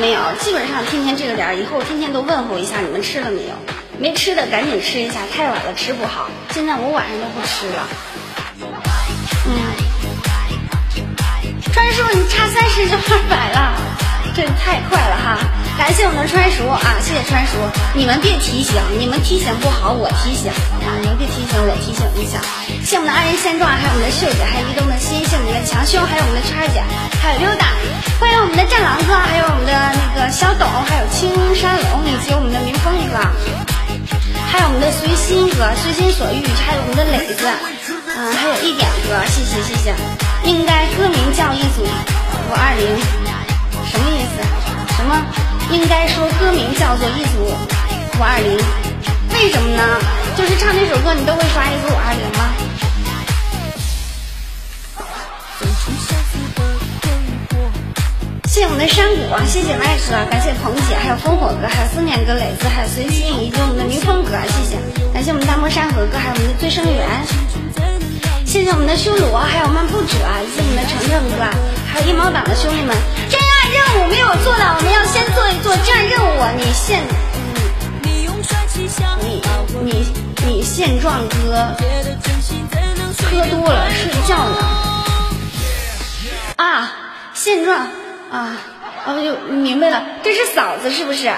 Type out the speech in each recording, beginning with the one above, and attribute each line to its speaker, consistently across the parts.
Speaker 1: 没有？基本上天天这个点儿，以后天天都问候一下你们吃了没有？没吃的赶紧吃一下，太晚了吃不好。现在我晚上都不吃了。嗯，川叔，你差三十就二百了，这太快了哈！感谢我们的川叔啊，谢谢川叔。你们别提醒，你们提醒不好，我提醒啊，你们别提醒，我提醒一下。谢我们的爱人现状，还有我们的秀姐，还有移动的心，谢我们的强兄，还有我们的川姐，还有溜达，欢迎我们的战狼哥，还有我们的那个小董，还有青山龙，以及我们的明峰哥，还有我们的随心哥，随心所欲，还有我们的磊子，嗯，还有一点哥，谢谢谢谢。应该歌名叫一组五二零，什么意思？什么？应该说歌名叫做一组五二零，为什么呢？就是唱这首歌，你都会刷一组五二零吗？谢谢我们的山谷，谢谢麦哥，感谢鹏姐，还有烽火哥，还有思念哥、磊子，还有随心，以及我们的明峰哥，谢谢，感谢我们大漠山河哥，还有我们的醉生缘，谢谢我们的修罗，还有漫步者，以及我们的程程哥，还有一毛党的兄弟们，任务没有做到，我们要先做一做这样任务，你现，你你你现状哥，喝多了睡觉呢，啊，现状。啊，我就明白了，这是嫂子是不是？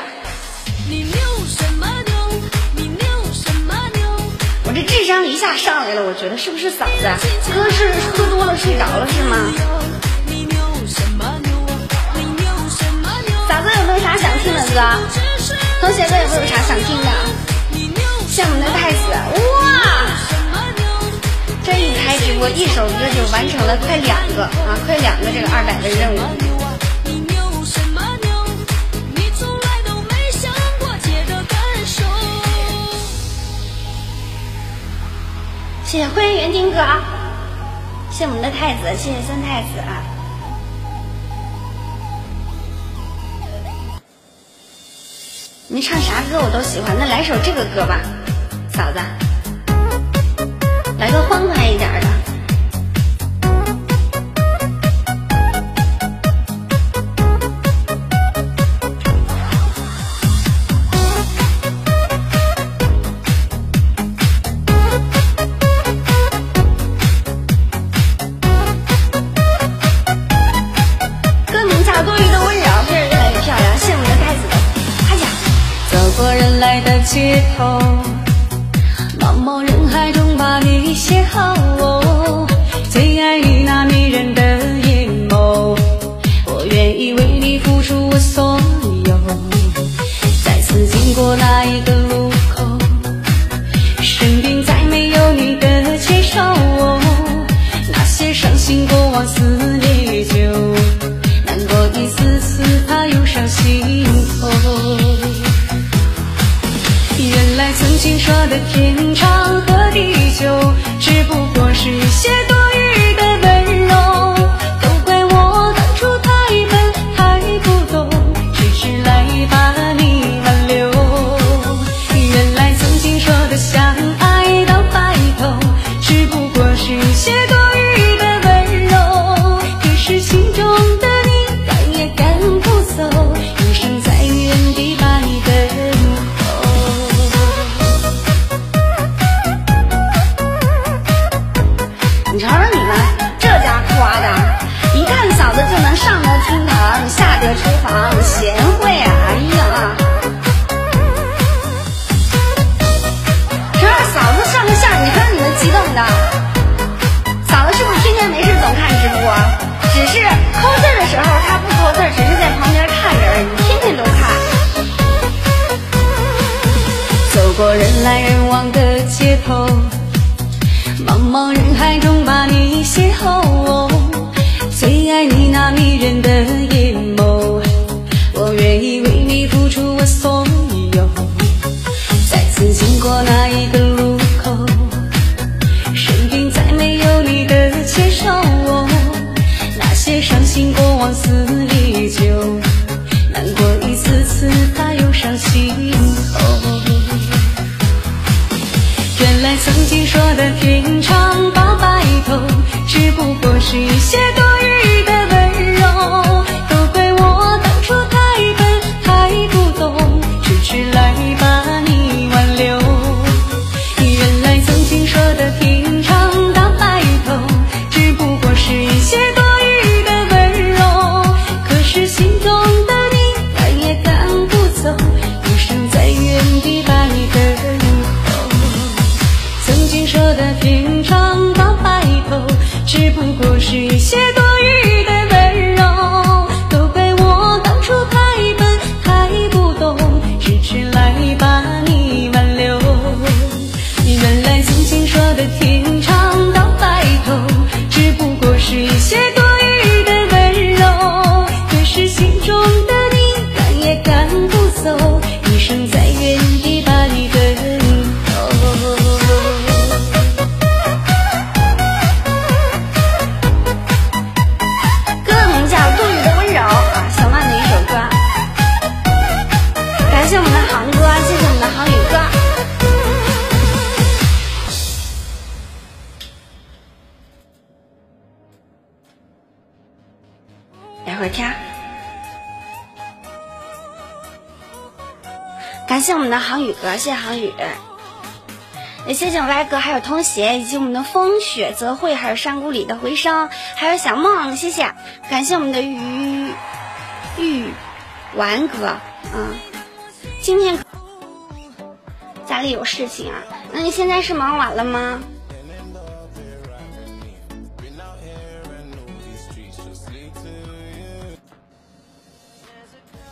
Speaker 1: 我这智商一下上来了，我觉得是不是嫂子？哥是喝多了睡着了是吗？有啥想听的歌？同学们有没有啥想听的？谢我们的太子，哇！这一开直播，一首歌就完成了快两个啊，快两个这个二百的任务。谢谢欢迎园丁哥，谢谢我们的太子，谢谢三太子啊！你唱啥歌我都喜欢，那来首这个歌吧，嫂子，来个欢快一点的。
Speaker 2: 街头，茫的天长和地久，只不过是些
Speaker 1: hoje. 谢谢航宇，也谢谢歪哥，还有童鞋，以及我们的风雪泽慧，还有山谷里的回声，还有小梦，谢谢，感谢我们的鱼玉丸哥，嗯，今天家里有事情啊，那你现在是忙完了吗？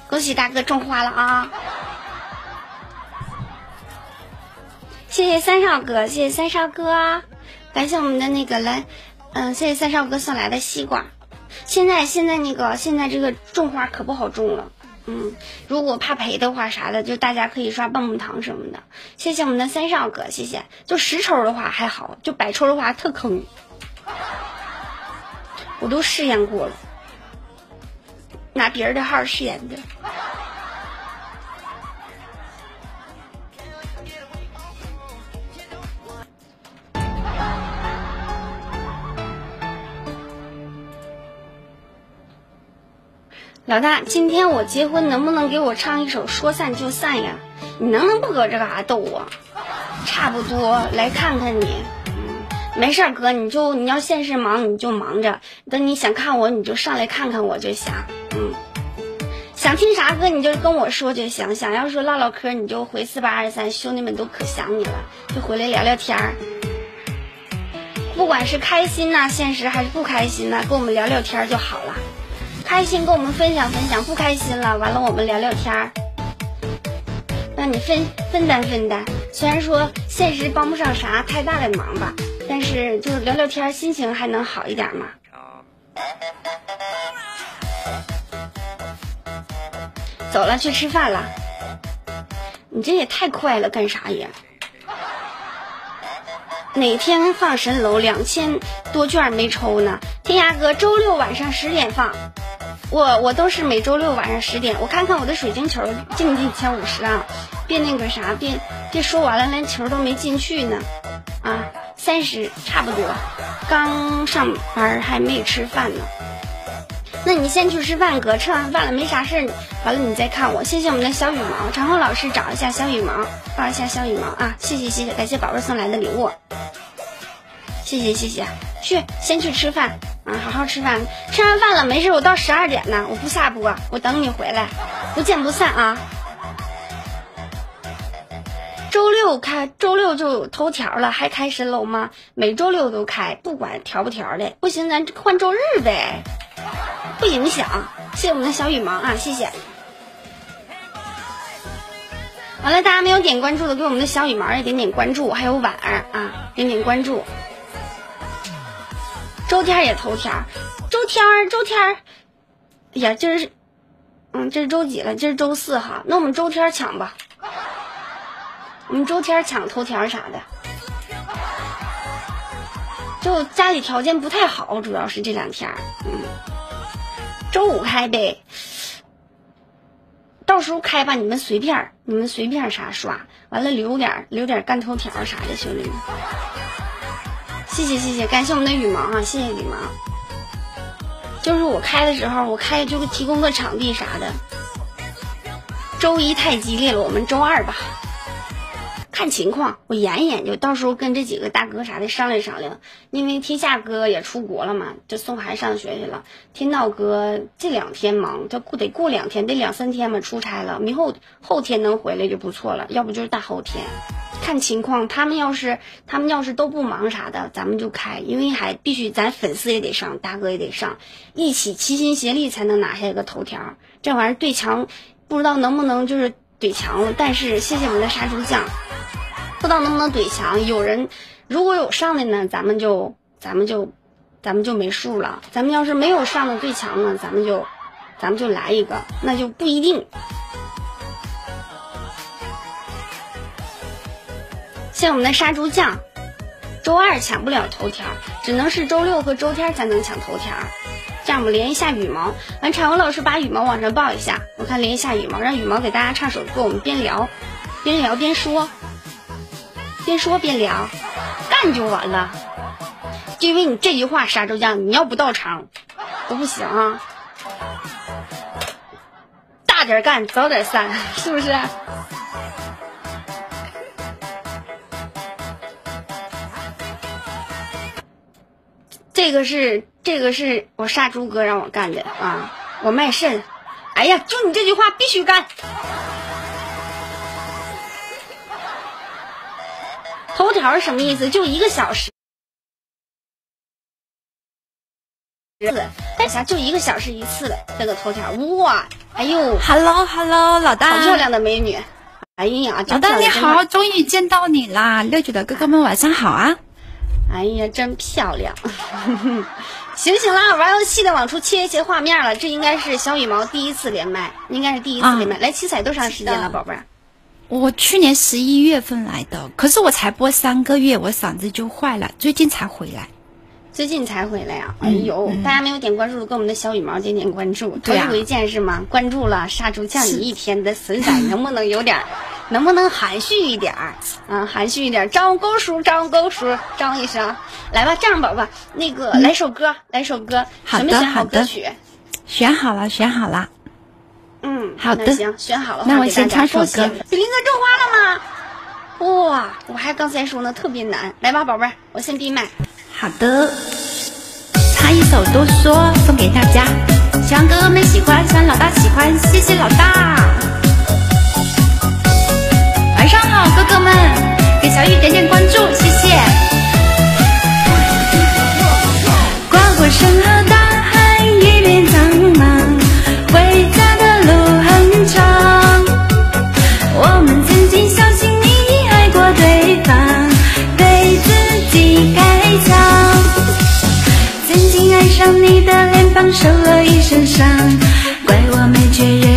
Speaker 1: 恭喜大哥种花了啊！谢谢三少哥，谢谢三少哥，感谢我们的那个来，嗯，谢谢三少哥送来的西瓜。现在现在那个现在这个种花可不好种了，嗯，如果怕赔的话啥的，就大家可以刷棒棒糖什么的。谢谢我们的三少哥，谢谢。就十抽的话还好，就百抽的话特坑，我都试验过了。拿别人的号试验的。老大，今天我结婚，能不能给我唱一首《说散就散》呀？你能不能不搁这干啥逗我？差不多，来看看你。没事儿，哥，你就你要现实忙，你就忙着。等你想看我，你就上来看看我就行。嗯，想听啥歌你就跟我说就行。想要说唠唠嗑，你就回四八二三，兄弟们都可想你了，就回来聊聊天儿。不管是开心呐，现实还是不开心呐，跟我们聊聊天就好了。开心跟我们分享分享，不开心了，完了我们聊聊天儿，让你分分担分担。虽然说现实帮不上啥太大的忙吧，但是就是聊聊天，心情还能好一点嘛。走了，去吃饭了。你这也太快了，干啥呀？哪天放神楼两千多卷没抽呢？天涯哥，周六晚上十点放。我我都是每周六晚上十点，我看看我的水晶球进不进前五十啊？别那个啥，别别说完了连球都没进去呢。啊，三十差不多。刚上班还没吃饭呢。那你先去吃饭，哥，吃完饭了没啥事儿，完了你再看我。谢谢我们的小羽毛，长虹老师找一下小羽毛，抱一下小羽毛啊！谢谢谢谢，感谢宝贝送来的礼物，谢谢谢谢。去，先去吃饭啊，好好吃饭。吃完饭了没事，我到十二点呢，我不下播，我等你回来，不见不散啊。周六开，周六就头条了，还开神楼吗？每周六都开，不管调不调的，不行咱换周日呗。不影响，谢谢我们的小羽毛啊，谢谢。完了，大家没有点关注的，给我们的小羽毛也点点关注，还有婉儿啊，点点关注。周天也头条，周天儿，周天儿，哎呀，今儿是，嗯，这是周几了？今儿周四哈，那我们周天抢吧，我们周天抢头条啥的。就家里条件不太好，主要是这两天，嗯。周五开呗，到时候开吧，你们随便，你们随便啥刷，完了留点留点干头条啥的，兄弟们，谢谢谢谢，感谢我们的羽毛啊，谢谢羽毛。就是我开的时候，我开就提供个场地啥的。周一太激烈了，我们周二吧。看情况，我研研究，到时候跟这几个大哥啥的商量商量。因为天下哥也出国了嘛，就送孩子上学去了。天道哥这两天忙，他过得过两天，得两三天吧，出差了。明后后天能回来就不错了，要不就是大后天。看情况，他们要是他们要是都不忙啥的，咱们就开。因为还必须咱粉丝也得上，大哥也得上，一起齐心协力才能拿下一个头条。这玩意儿对墙，不知道能不能就是怼墙了。但是谢谢我们的杀猪匠。不知道能不能怼墙？有人如果有上的呢，咱们就咱们就咱们就没数了。咱们要是没有上的最强呢，咱们就咱们就来一个，那就不一定。谢谢我们的杀猪匠，周二抢不了头条，只能是周六和周天才能抢头条。这样我们连一下羽毛，完彩虹老师把羽毛往上报一下，我看连一下羽毛，让羽毛给大家唱首歌，我们边聊边聊边说。边说边聊，干就完了。就因为你这句话，杀猪酱，你要不到场都不行啊！大点干，早点散，是不是？这个是这个是我杀猪哥让我干的啊！我卖肾，哎呀，就你这句话必须干。头条是什么意思？就一个小时，等一下就一个小时一次的这个头条，哇！哎呦
Speaker 3: ，Hello Hello，老大，
Speaker 1: 好漂亮的美女！哎呀，
Speaker 3: 老大你好，终于见到你啦！六九的哥哥们晚上好啊！
Speaker 1: 哎呀，真漂亮！醒醒啦，玩游戏的往出切一切画面了，这应该是小羽毛第一次连麦，应该是第一次连麦。来七彩多长时间了，宝贝儿？
Speaker 3: 我去年十一月份来的，可是我才播三个月，我嗓子就坏了，最近才回来。
Speaker 1: 最近才回来呀！哎呦，大家没有点关注的，给我们的小羽毛点点关注。头一回见是吗？关注了，杀猪叫你一天的损仔，能不能有点，能不能含蓄一点儿？啊，含蓄一点，张勾叔，张勾叔，张一声，来吧，这样宝宝，那个来首歌，来首歌，
Speaker 3: 好
Speaker 1: 的，好
Speaker 3: 的，选好了，选好了。
Speaker 1: 嗯，
Speaker 3: 好的，
Speaker 1: 行，选好了，
Speaker 3: 那我先唱首歌。
Speaker 1: 比林哥种花了吗？哇，我还刚才说呢，特别难。来吧，宝贝儿，我先闭麦。
Speaker 3: 好的，唱一首《都说》送给大家，希望哥哥们喜欢，希望老大喜欢，谢谢老大。晚上好，哥哥们，给小雨点点关注，谢谢。让你的脸庞，受了一身伤，怪我没确认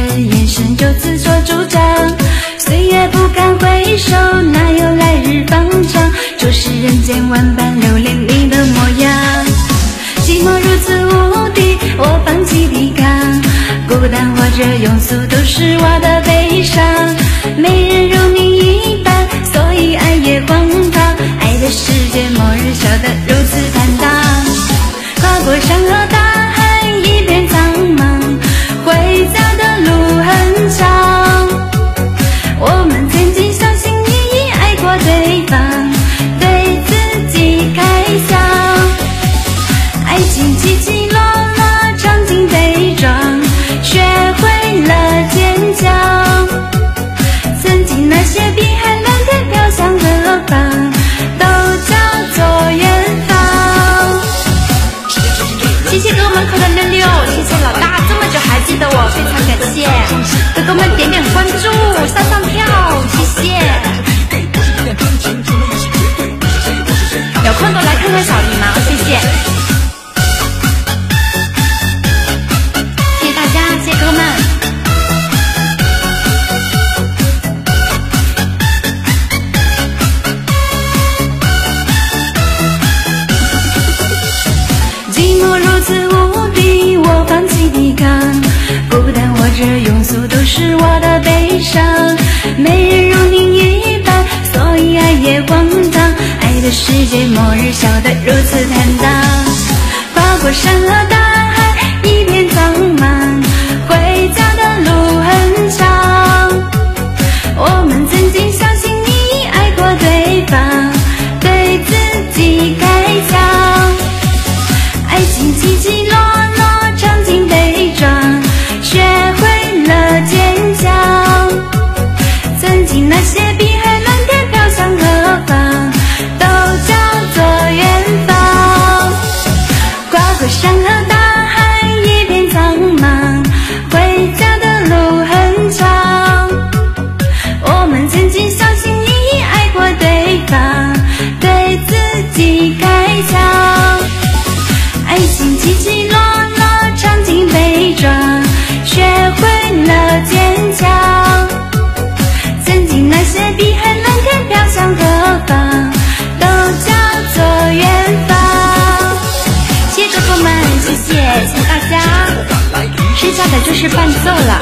Speaker 3: 下的就是伴奏了。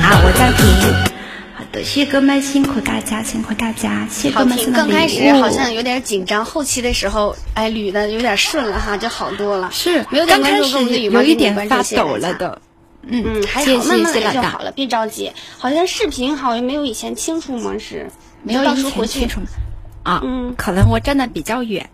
Speaker 3: 啊，我暂停。好的，谢谢哥们，辛苦大家，辛苦大家，谢谢哥们
Speaker 1: 刚开始好像有点紧张，后期的时候，哎，捋的有点顺了哈，就好多了。
Speaker 3: 是
Speaker 1: 没有
Speaker 3: 刚开始有一
Speaker 1: 点
Speaker 3: 点发抖了。的。嗯
Speaker 1: 嗯，还
Speaker 3: 谢
Speaker 1: 好，慢慢
Speaker 3: 谢谢老大
Speaker 1: 来就好，了，别着急。好像视频好像没有以前清楚吗？是，
Speaker 3: 没有以
Speaker 1: 到时候回去
Speaker 3: 前清楚？啊，
Speaker 1: 嗯
Speaker 3: 可能我站的比较远。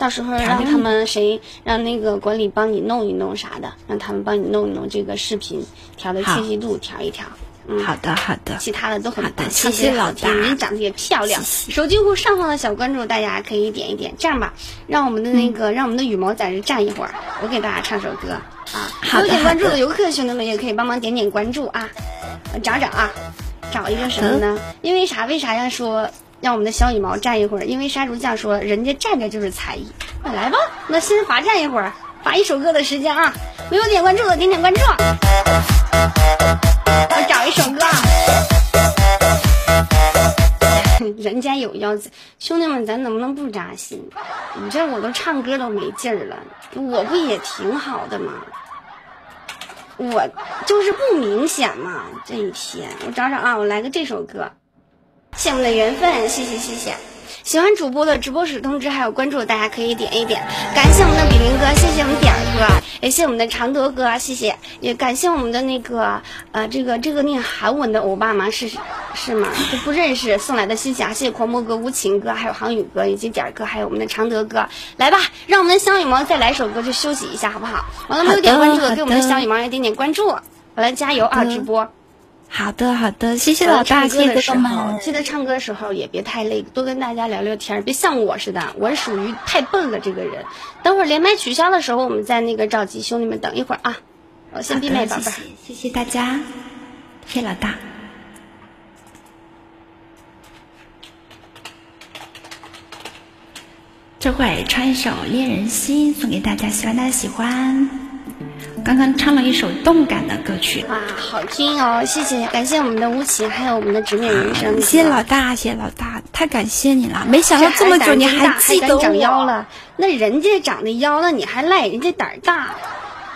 Speaker 1: 到时候让他们谁让那个管理帮你弄一弄啥的，让他们帮你弄一弄这个视频调的清晰度调一调。嗯，
Speaker 4: 好的好的，
Speaker 1: 其他的都很
Speaker 4: 好的，谢谢老大，
Speaker 1: 您长得也漂亮。手机户上方的小关注，大家可以点一点。这样吧，让我们的那个让我们的羽毛在这站一会儿，我给大家唱首歌啊。
Speaker 4: 好
Speaker 1: 的有点关注的游客兄弟们也可以帮忙点点关注啊，找找啊，找一个什么呢？因为啥？为啥要说？让我们的小羽毛站一会儿，因为杀猪匠说人家站着就是才艺。那来吧，那先罚站一会儿，罚一首歌的时间啊！没有点关注的点点关注。我找一首歌。人家有腰子，兄弟们，咱能不能不扎心？你这我都唱歌都没劲儿了，我不也挺好的吗？我就是不明显嘛。这一天，我找找啊，我来个这首歌。谢谢我们的缘分，谢谢谢谢。喜欢主播的直播室通知还有关注，大家可以点一点。感谢我们的比林哥，谢谢我们点儿哥，也谢谢我们的常德哥，谢谢。也感谢我们的那个呃，这个这个念韩文的欧巴吗？是是吗？都不认识送来的心霞，谢谢狂魔哥、无情哥，还有航宇哥以及点儿哥，还有我们的常德哥。来吧，让我们的小羽毛再来首歌，就休息一下，好不好？完了没有点关注的，给我们的小羽毛也点点关注。我来加油啊！直播。
Speaker 4: 好的，好的，谢谢老大，谢谢哥哥们。
Speaker 1: 记得唱歌的时候也别太累，多跟大家聊聊天，别像我似的，我是属于太笨了这个人。等会儿连麦取消的时候，我们再那个召集兄弟们等一会儿啊。我先闭麦，宝贝儿。
Speaker 4: 谢谢大家，谢谢老大。这会儿唱一首《恋人心》送给大家，希望大家喜欢。刚刚唱了一首动感的歌曲，
Speaker 1: 哇，好听哦！谢谢，感谢我们的吴奇，还有我们的直面人生。
Speaker 4: 谢谢老大，谢谢老大，太感谢你了！没想到这么久你
Speaker 1: 还
Speaker 4: 记得
Speaker 1: 长腰了，那人家长的腰了，你还赖人家胆儿大。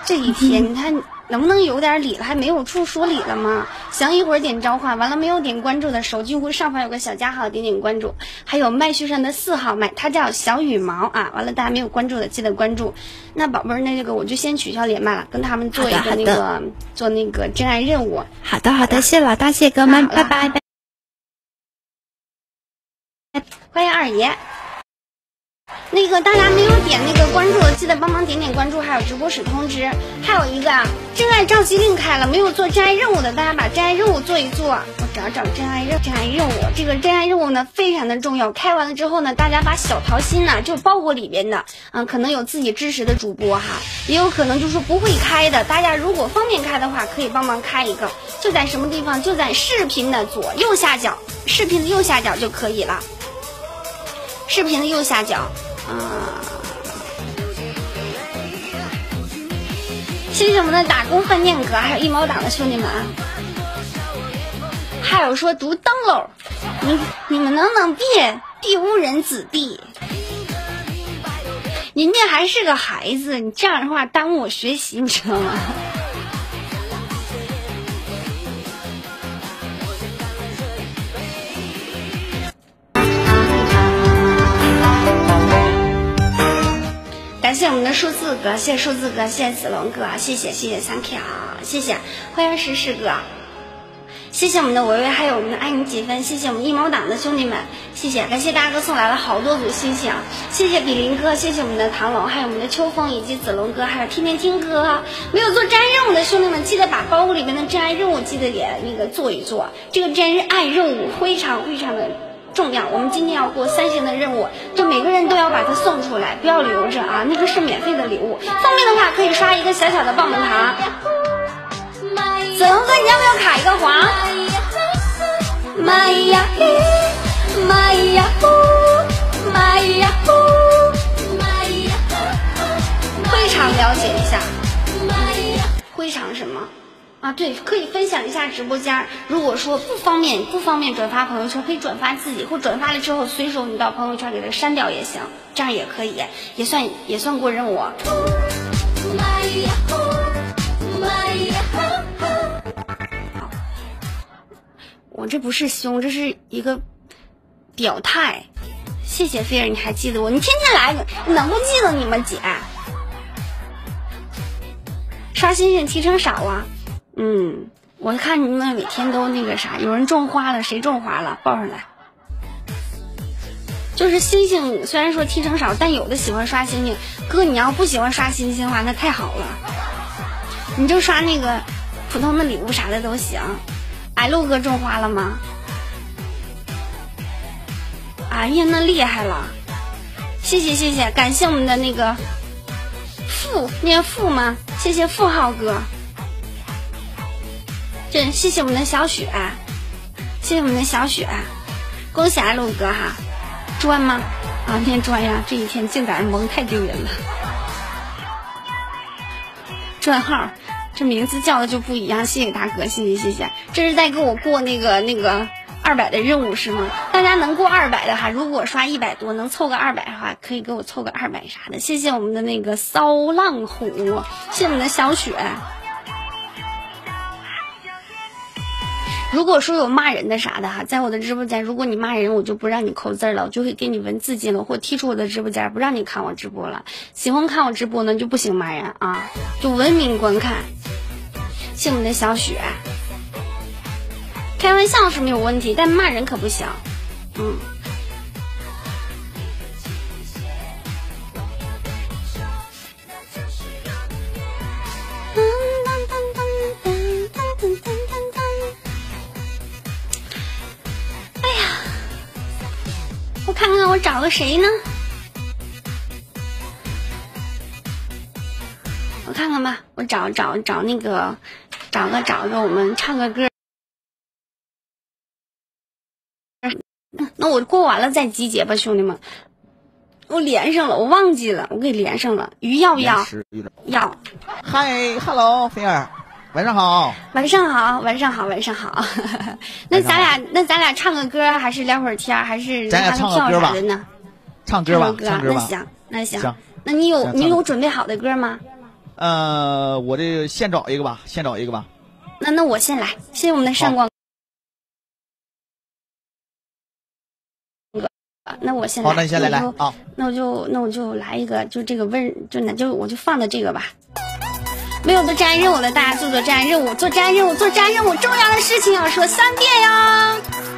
Speaker 1: 这一天，你看。能不能有点理了？还没有处说理了吗？行，一会儿点召唤完了没有？点关注的手机户上方有个小加号，点点关注。还有麦序上的四号麦，他叫小羽毛啊。完了，大家没有关注的记得关注。那宝贝儿，那这个我就先取消连麦了，跟他们做一个那个做那个真爱任务。
Speaker 4: 好的好的，谢谢老大，谢谢哥们，拜拜拜。
Speaker 1: 欢迎二爷。那个大家没有点那个关注的，记得帮忙点点关注，还有直播室通知。还有一个真爱召集令开了，没有做真爱任务的，大家把真爱任务做一做。我找找真爱任真爱任务，这个真爱任务呢非常的重要。开完了之后呢，大家把小桃心呢就包裹里边的，嗯，可能有自己支持的主播哈，也有可能就是不会开的。大家如果方便开的话，可以帮忙开一个，就在什么地方？就在视频的左右下角，视频的右下角就可以了。视频的右下角。啊！谢谢我们的打工饭店哥，还有一毛党的兄弟们啊！还有说读灯笼，你你们能不能别玷污人子弟？人家还是个孩子，你这样的话耽误我学习，你知道吗？感谢我们的数字哥，谢谢数字哥，谢谢子龙哥，谢谢谢谢 thank you，谢谢欢迎石石哥，谢谢我们的维维，还有我们的爱你几分，谢谢我们一毛党的兄弟们，谢谢感谢大哥送来了好多组星星，谢谢比林哥，谢谢我们的唐龙，还有我们的秋风以及子龙哥，还有天天听歌，没有做真爱任务的兄弟们，记得把包裹里面的真爱任务记得也那个做一做，这个真爱任务非常非常的。重要，我们今天要过三星的任务，就每个人都要把它送出来，不要留着啊！那个是免费的礼物，方便的话可以刷一个小小的棒棒糖。子龙哥，你要不要卡一个黄？妈呀呼，妈呀呼，妈呀呼，会场了解一下，会场什么？啊，对，可以分享一下直播间。如果说不方便，不方便转发朋友圈，可以转发自己，或转发了之后随手你到朋友圈给它删掉也行，这样也可以，也算也算过任务。我这不是凶，这是一个表态。谢谢菲儿，你还记得我？你天天来，能不记得你吗，姐？刷星星提成少啊。嗯，我看你们每天都那个啥，有人种花了，谁种花了？报上来。就是星星，虽然说提成少，但有的喜欢刷星星。哥，你要不喜欢刷星星的话，那太好了，你就刷那个普通的礼物啥的都行。哎，陆哥种花了吗？哎呀，那厉害了！谢谢谢谢，感谢我们的那个富念富吗？谢谢富浩哥，这谢谢我们的小雪，谢谢我们的小雪，恭喜阿陆哥哈！专吗？啊，念专呀！这一天净在这蒙，太丢人了。转号，这名字叫的就不一样。谢谢大哥，谢谢谢谢。这是在给我过那个那个二百的任务是吗？大家能过二百的哈，如果刷一百多能凑个二百的话，可以给我凑个二百啥的。谢谢我们的那个骚浪虎，谢谢我们的小雪。如果说有骂人的啥的哈，在我的直播间，如果你骂人，我就不让你扣字了，我就会给你文字禁了，或踢出我的直播间，不让你看我直播了。喜欢看我直播呢，就不行骂人啊，就文明观看。谢我们的小雪，开玩笑是没有问题，但骂人可不行。嗯。看看我找个谁呢？我看看吧，我找找找那个，找个找个，我们唱个歌。那我过完了再集结吧，兄弟们。我连上了，我忘记了，我给连上了。鱼要不要？要。
Speaker 3: 嗨，Hello，菲儿。晚上好，
Speaker 1: 晚上好，晚上好，晚上好。那咱俩，那咱俩唱个歌，还是聊会儿天，还是
Speaker 3: 咱俩唱个歌吧？
Speaker 1: 唱
Speaker 3: 歌吧，
Speaker 1: 唱歌。那行，那行。那你有你有准备好的歌吗？
Speaker 3: 呃，我这先找一个吧，先找一个吧。
Speaker 1: 那那我先来，谢谢我们的上光哥。那我先来。
Speaker 3: 好，那你先来来啊。
Speaker 1: 那我就那我就来一个，就这个温就那就我就放的这个吧。没有做战任务的，大家做做战任务，做战任务，做战任务，重要的事情要说三遍
Speaker 3: 哟！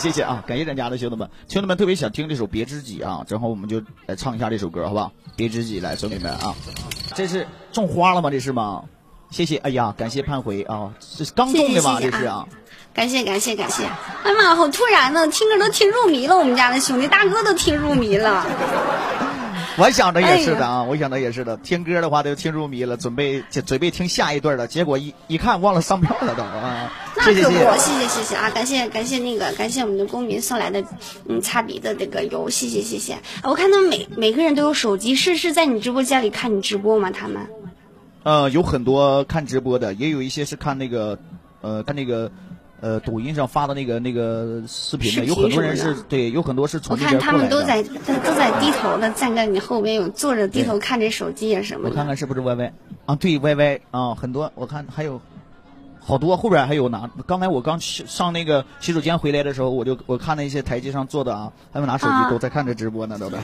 Speaker 3: 谢谢啊！感谢咱家的兄弟们，兄弟们特别想听这首《别知己》啊，正好我们就来唱一下这首歌，好不好？《别知己》来，兄弟们啊！这是种花了吗？这是吗？谢谢！哎呀，感谢盼回啊，这是刚种的吗？这是啊！
Speaker 1: 感谢感谢感谢！哎妈，好突然呢，听歌都听入迷了，我们家的兄弟大哥都听入迷了。
Speaker 5: 我想着也是的啊我想着也是的。听歌的话都听入迷了准备准备听下一段了结果一一看忘了上票了都啊那可不谢
Speaker 1: 谢。谢谢啊感谢感谢那个感谢我们的公民送来的嗯擦鼻的这个油谢谢谢谢。我看他们每每个人都有手机是是在你直播间里看你直播吗？他们？
Speaker 5: 嗯有很多看直播的也有一些是看那个呃看那个呃，抖音上发的那个那个视频的，有很多人是对，有很多是从
Speaker 1: 我看他们都在都在低头的站在你后边，有坐着低头看着手机啊什么
Speaker 5: 的。我看看是不是 YY 啊？对，YY 啊，很多我看还有。好多后边还有拿，刚才我刚上那个洗手间回来的时候，我就我看那些台阶上坐的啊，他们拿手机都在看着直播呢，都在。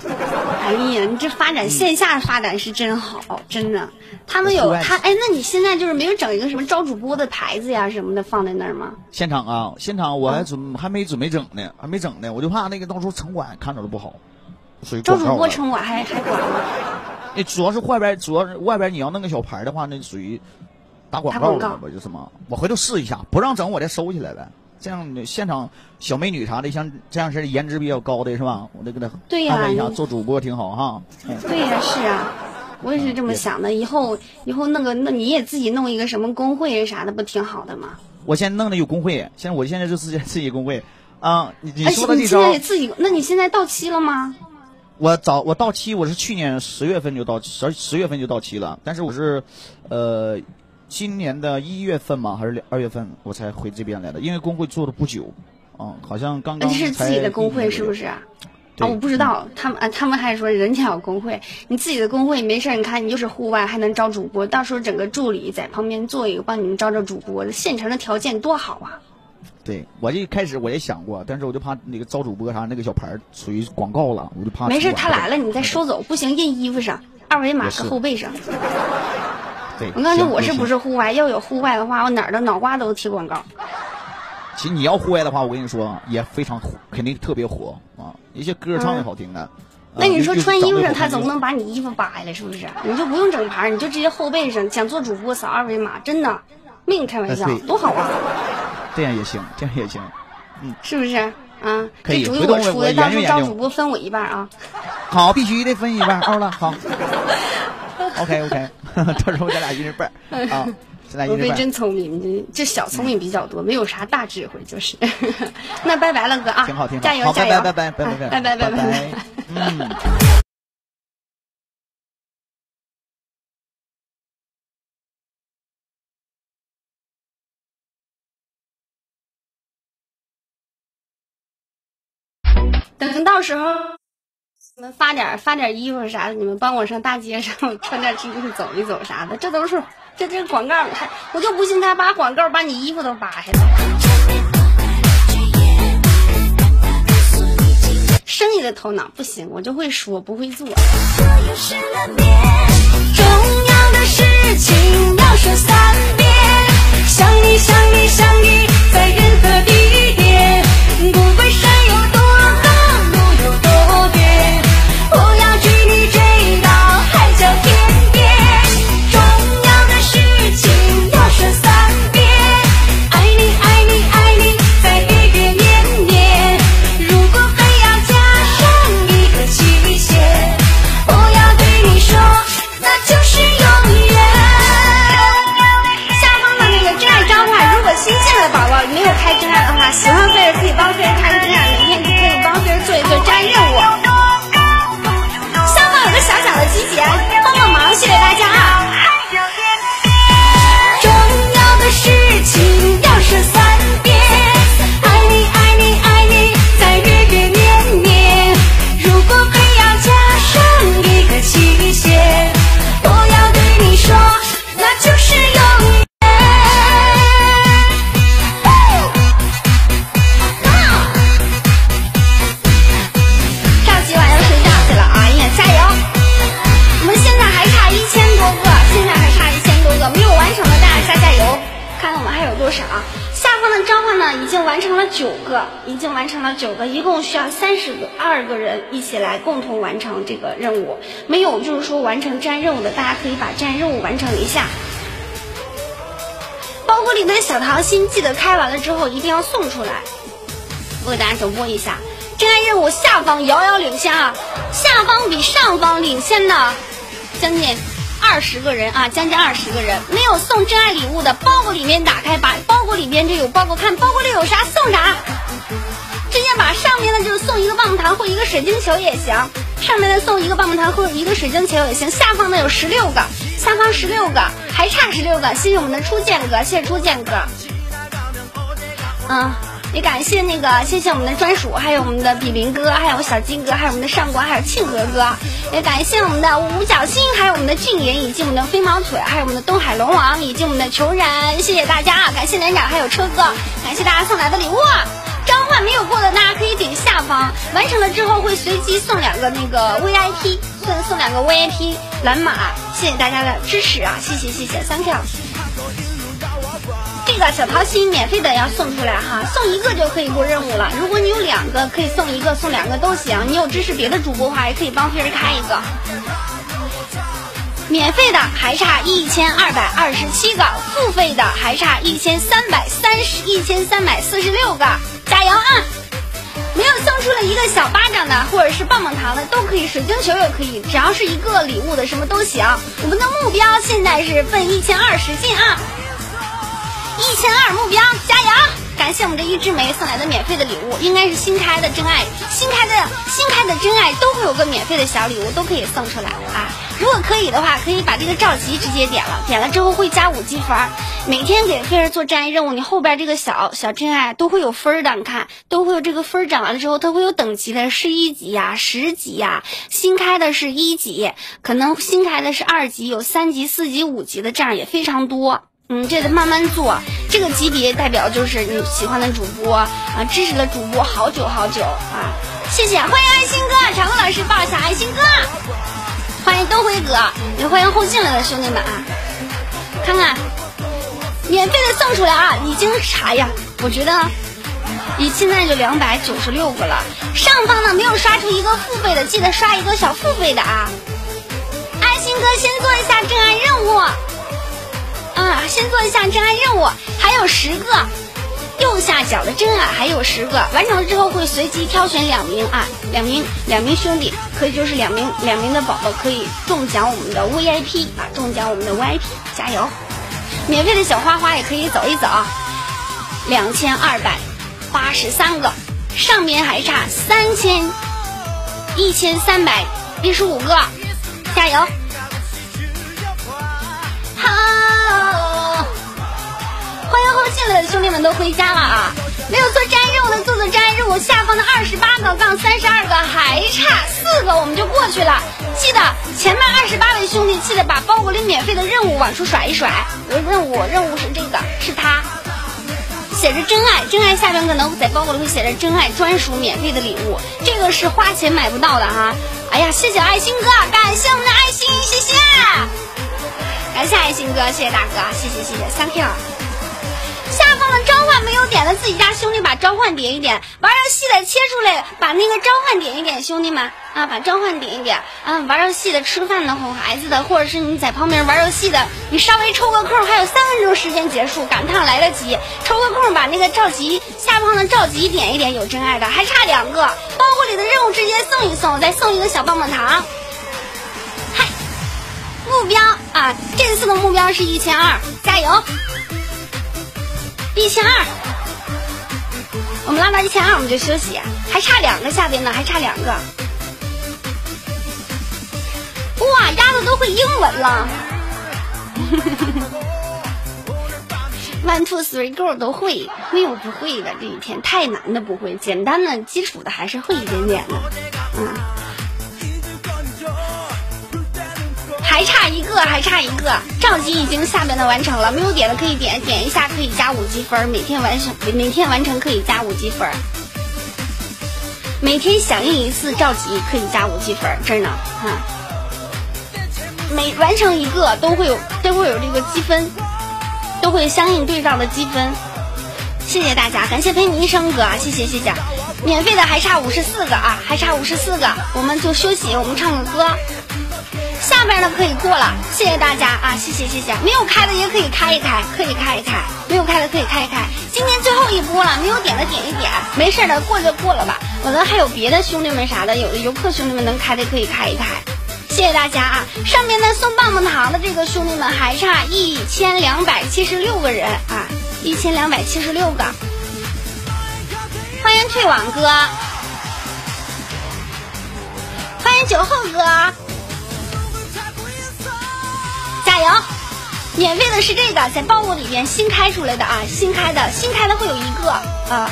Speaker 1: 哎呀，你这发展线下发展是真好，真的。他们有他哎，那你现在就是没有整一个什么招主播的牌子呀什么的放在那儿吗？
Speaker 5: 现场啊，现场我还准还没准备整呢，还没整呢，我就怕那个到时候城管看着了不好。
Speaker 1: 招主播城管还还管吗？
Speaker 5: 那主要是外边，主要是外边你要弄个小牌的话，那属于。打广告了不就是吗？我回头试一下，不让整我再收起来呗。这样现场小美女啥的，像这样是颜值比较高的是吧？我得给她安排一下，做主播挺好哈。
Speaker 1: 对呀，是啊，我也是这么想的。以后以后弄个，那你也自己弄一个什么工会啥的，不挺好的吗？
Speaker 5: 我现在弄的有工会，现在我现在就自己自己工会啊。你你说的
Speaker 1: 这招，你自己，那你现在到期了吗？
Speaker 5: 我早我到期，我是去年十月份就到十十月份就到期了，但是我是呃。今年的一月份嘛，还是二月份我才回这边来的？因为工会做的不久，嗯，好像刚刚。
Speaker 1: 那是自己的工会是不是？啊，我不知道，他们啊，他们还说人家有工会，你自己的工会没事你看你就是户外还能招主播，到时候整个助理在旁边做一个，帮你们招招主播，现成的条件多好啊！
Speaker 5: 对，我一开始我也想过，但是我就怕那个招主播啥那个小牌属于广告了，我就怕。
Speaker 1: 没事，他来了你再收走，不行印衣服上，二维码搁后背上。我告诉你，我是不是户外？要有户外的话，我哪儿的脑瓜都贴广告。
Speaker 5: 其实你要户外的话，我跟你说也非常火，肯定特别火啊！一些歌唱的好听的。
Speaker 1: 那你说穿衣服上，他总不能把你衣服扒下来，是不是？你就不用整牌，你就直接后背上，想做主播扫二维码，真的，没跟你开玩笑，多好啊！
Speaker 5: 这样也行，这样也行，
Speaker 1: 嗯，是不是啊？
Speaker 5: 可以，
Speaker 1: 这主意我出的，到时候招主播分我一半啊。
Speaker 5: 好，必须得分一半，好了，好。OK OK，到时候咱俩一人 一半啊罗
Speaker 1: 非真聪明这小聪明比较多没有啥大智慧就是。那拜拜了哥啊。加油加油。
Speaker 5: 拜拜。拜拜拜拜。拜拜。嗯。
Speaker 1: 等到时候。你们发点发点衣服啥的，你们帮我上大街上穿点衣服走一走啥的，这都是这这广告，我就不信他把广告把你衣服都扒下来。生意的头脑不行，我就会说不会做。重要的事情要说三遍，想你想你想你在任何地点，不管完成了九个，一共需要三十个二个人一起来共同完成这个任务。没有就是说完成战任务的，大家可以把战任务完成一下。包裹里的小桃心记得开完了之后一定要送出来。我给大家首播一下，真爱任务下方遥遥领先啊，下方比上方领先的，将近二十个人啊，将近二十个人。没有送真爱礼物的，包裹里面打开，把包裹里边这有包裹，看包裹里有啥送啥。直接把上面的就是送一个棒棒糖或一个水晶球也行，上面的送一个棒棒糖或一个水晶球也行。下方的有十六个，下方十六个，还差十六个。谢谢我们的初见哥，谢谢初见哥。嗯，也感谢那个，谢谢我们的专属，还有我们的比邻哥，还有小金哥，还有我们的上官，还有庆哥哥。也感谢我们的五角星，还有我们的俊爷，以及我们的飞毛腿，还有我们的东海龙王，以及我们的穷人。谢谢大家，感谢连长，还有车哥，感谢大家送来的礼物。召唤没有过的，大家可以点下方，完成了之后会随机送两个那个 VIP，送送两个 VIP 蓝马，谢谢大家的支持啊，谢谢谢谢，Thank you。这个小桃心免费的要送出来哈，送一个就可以过任务了。如果你有两个，可以送一个，送两个都行。你有支持别的主播的话，也可以帮飞儿开一个。免费的还差一千二百二十七个，付费的还差一千三百三十一千三百四十六个。加油啊！没有送出了一个小巴掌的，或者是棒棒糖的，都可以，水晶球也可以，只要是一个礼物的，什么都行。我们的目标现在是奔一千二十进啊！一千二目标，加油！感谢我们的一枝梅送来的免费的礼物，应该是新开的真爱，新开的新开的真爱都会有个免费的小礼物，都可以送出来啊！如果可以的话，可以把这个召集直接点了，点了之后会加五积分。每天给飞儿做真爱任务，你后边这个小小真爱都会有分的，你看都会有这个分涨完了之后，它会有等级的，是一级呀、十级呀，新开的是一级，可能新开的是二级，有三级、四级、五级的，这样也非常多。嗯，这得慢慢做。这个级别代表就是你喜欢的主播啊，支持了主播好久好久啊！谢谢，欢迎爱心哥，长空老师抱一下爱心哥，欢迎都辉哥，也欢迎后进来的兄弟们啊！看看，免费的送出来啊！已经啥呀？我觉得，你现在就两百九十六个了。上方呢没有刷出一个付费的，记得刷一个小付费的啊！爱心哥先做一下真爱任务。啊，先做一下真爱任务，还有十个，右下角的真爱还有十个，完成了之后会随机挑选两名啊，两名两名兄弟，可以就是两名两名的宝宝可以中奖我们的 VIP 啊，中奖我们的 VIP，加油！免费的小花花也可以走一走，两千二百八十三个，上面还差三千一千三百一十五个，加油！欢迎后进来的兄弟们都回家了啊！没有做真爱任务的做做真爱任务，下方的二十八个杠三十二个还差四个，我们就过去了。记得前面二十八位兄弟，记得把包裹里免费的任务往出甩一甩。任务任务是这个，是他写着真爱，真爱下边可能在包裹里会写着真爱专属免费的礼物，这个是花钱买不到的哈。哎呀，谢谢爱心哥，感谢我们的爱心，谢谢，感谢爱心哥，谢谢大哥，谢谢谢谢，Thank you。召唤没有点的，自己家兄弟把召唤点一点。玩游戏的切出来，把那个召唤点一点，兄弟们啊，把召唤点一点啊。玩游戏的、吃饭的、哄孩子的，或者是你在旁边玩游戏的，你稍微抽个空，还有三分钟时间结束，赶趟来得及。抽个空把那个召集下方的召集点一点，有真爱的，还差两个，包裹里的任务直接送一送，再送一个小棒棒糖。嗨，目标啊，这次的目标是一千二，加油！一千二，我们拉到一千二，我们就休息。还差两个下边呢，还差两个。哇，鸭子都会英文了。One two three go 都会，没有不会的。这一天太难的不会，简单的基础的还是会一点点的。嗯。还差一个，还差一个，召集已经下边的完成了，没有点的可以点点一下，可以加五积分。每天完成，每天完成可以加五积分。每天响应一次召集可以加五积分，真的哈。每完成一个都会有都会有这个积分，都会相应对照的积分。谢谢大家，感谢陪你一生哥，谢谢谢谢。免费的还差五十四个啊，还差五十四个，我们就休息，我们唱个歌。下边的可以过了，谢谢大家啊，谢谢谢谢，没有开的也可以开一开，可以开一开，没有开的可以开一开。今天最后一波了，没有点的点一点，没事的，过就过了吧。完了还有别的兄弟们啥的，有的游客兄弟们能开的可以开一开。谢谢大家啊！上面的送棒棒糖的这个兄弟们还差一千两百七十六个人啊，一千两百七十六个。欢迎退网哥，欢迎酒后哥，加油！免费的是这个，在包裹里边新开出来的啊，新开的，新开的会有一个啊。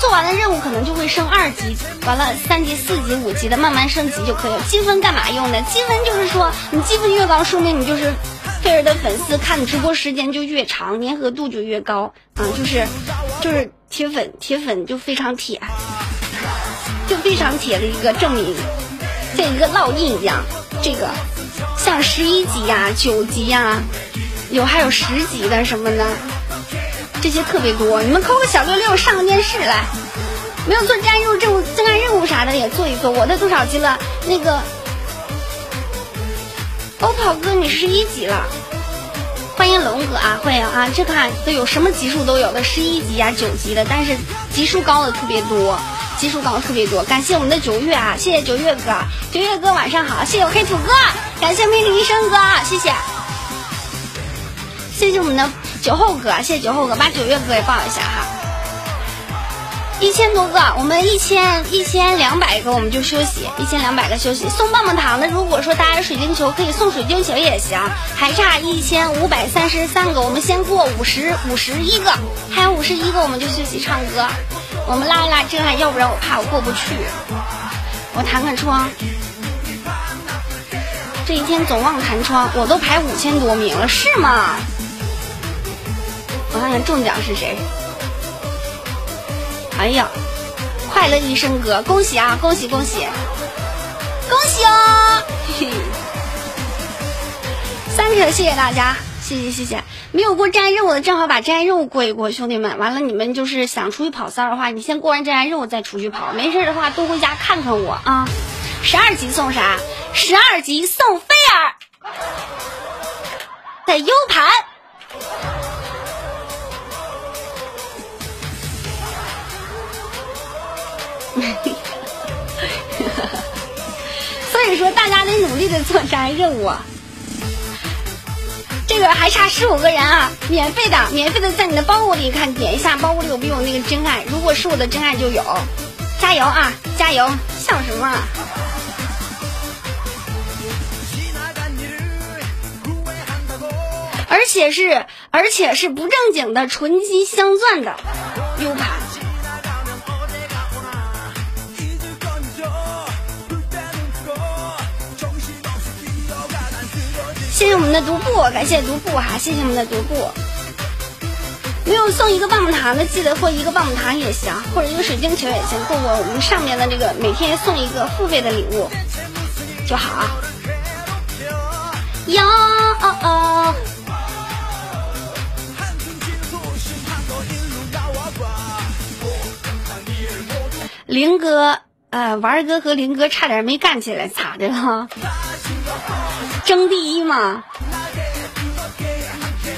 Speaker 1: 做完了任务可能就会升二级，完了三级、四级、五级的慢慢升级就可以了。积分干嘛用的？积分就是说你积分越高，说明你就是菲儿的粉丝，看你直播时间就越长，粘合度就越高啊，就是就是铁粉，铁粉就非常铁，就非常铁的一个证明，像一个烙印一样。这个像十一级呀、九级呀，有还有十级的什么的。这些特别多，你们扣个小六六上个电视来，没有做真爱任务、任务真爱任务啥的也做一做。我的多少级了？那个欧跑哥你十一级了，欢迎龙哥啊，欢迎啊！这看都有什么级数都有的，十一级啊、九级的，但是级数高的特别多，技术高的特别多。感谢我们的九月啊，谢谢九月哥，九月哥晚上好，谢谢我黑土哥，感谢魅力医生哥，谢谢，谢谢我们的。酒后哥，谢谢酒后哥，把九月哥也报一下哈。一千多个，我们一千一千两百个，我们就休息，一千两百个休息。送棒棒糖的，如果说大家水晶球可以送水晶球也行。还差一千五百三十三个，我们先过五十五十一个，还有五十一个我们就休息唱歌。我们拉一拉真爱，要不然我怕我过不去。我弹弹窗，这一天总忘弹窗，我都排五千多名了，是吗？我看看中奖是谁？哎呀，快乐医生哥，恭喜啊！恭喜恭喜，恭喜哦！嘿嘿，三个谢谢大家，谢谢谢谢。没有过真爱任务的，正好把真爱任务过一过，兄弟们。完了，你们就是想出去跑三的话，你先过完真爱任务再出去跑。没事的话，多回家看看我啊。十二级送啥？十二级送菲儿的 U 盘。所以说，大家得努力的做摘任务。这个还差十五个人啊，免费的，免费的，在你的包裹里看，点一下包裹里有没有那个真爱。如果是我的真爱就有，加油啊，加油！笑什么？而且是，而且是不正经的纯金镶钻的 U 盘。谢谢我们的独步，感谢独步哈，谢谢我们的独步。没有送一个棒棒糖的，记得或一个棒棒糖也行，或者一个水晶球也行，过过我们上面的这个每天送一个付费的礼物就好啊。哟哦哦，林哥，呃，玩哥和林哥差点没干起来，咋的了？争第一嘛，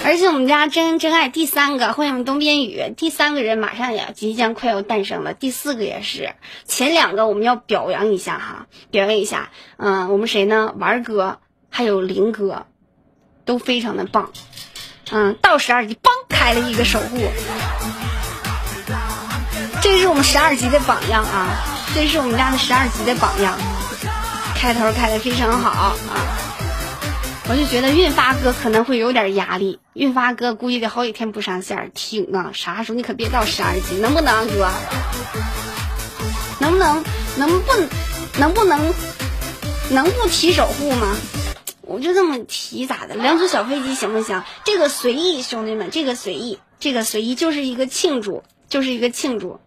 Speaker 1: 而且我们家真真爱第三个，欢迎东边雨，第三个人马上也即将快要诞生了，第四个也是，前两个我们要表扬一下哈，表扬一下，嗯，我们谁呢？玩哥还有林哥，都非常的棒，嗯，到十二级，嘣开了一个守护，这是我们十二级的榜样啊，这是我们家的十二级的榜样，开头开的非常好啊。我就觉得运发哥可能会有点压力，运发哥估计得好几天不上线挺啊。啥时候你可别到十二级，能不能哥？能不能？能不？能不能？能不提守护吗？我就这么提咋的？两组小飞机行不行？这个随意，兄弟们，这个随意，这个随意就是一个庆祝，就是一个庆祝。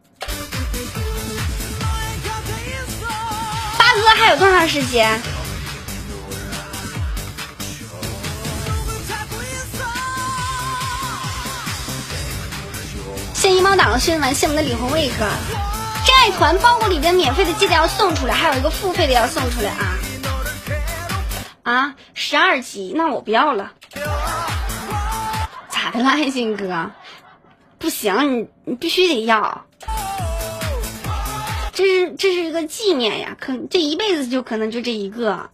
Speaker 1: 八哥还有多长时间？谢一猫党的兄弟们，谢我们的李红卫哥，真爱团包裹里边免费的记得要送出来，还有一个付费的要送出来啊！啊，十二级，那我不要了。咋的了，爱心哥？不行，你你必须得要。这是这是一个纪念呀，可这一辈子就可能就这一个。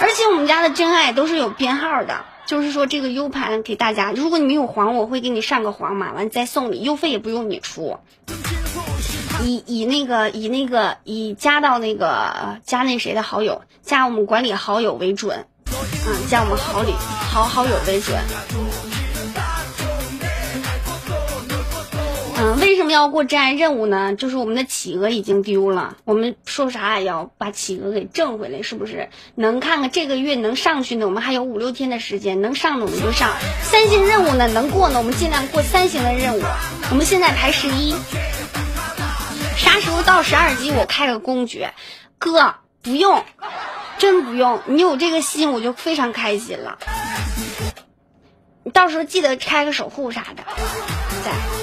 Speaker 1: 而且我们家的真爱都是有编号的，就是说这个 U 盘给大家，如果你没有黄，我会给你上个黄码，完再送你，邮费也不用你出。以以那个以那个以加到那个加那谁的好友，加我们管理好友为准，嗯，加我们好友好好友为准。嗯，为什么要过真爱任务呢？就是我们的企鹅已经丢了，我们说啥也要把企鹅给挣回来，是不是？能看看这个月能上去呢？我们还有五六天的时间，能上的我们就上。三星任务呢，能过呢，我们尽量过三星的任务。我们现在排十一，啥时候到十二级我开个公爵？哥，不用，真不用，你有这个心我就非常开心了。你到时候记得开个守护啥的，在。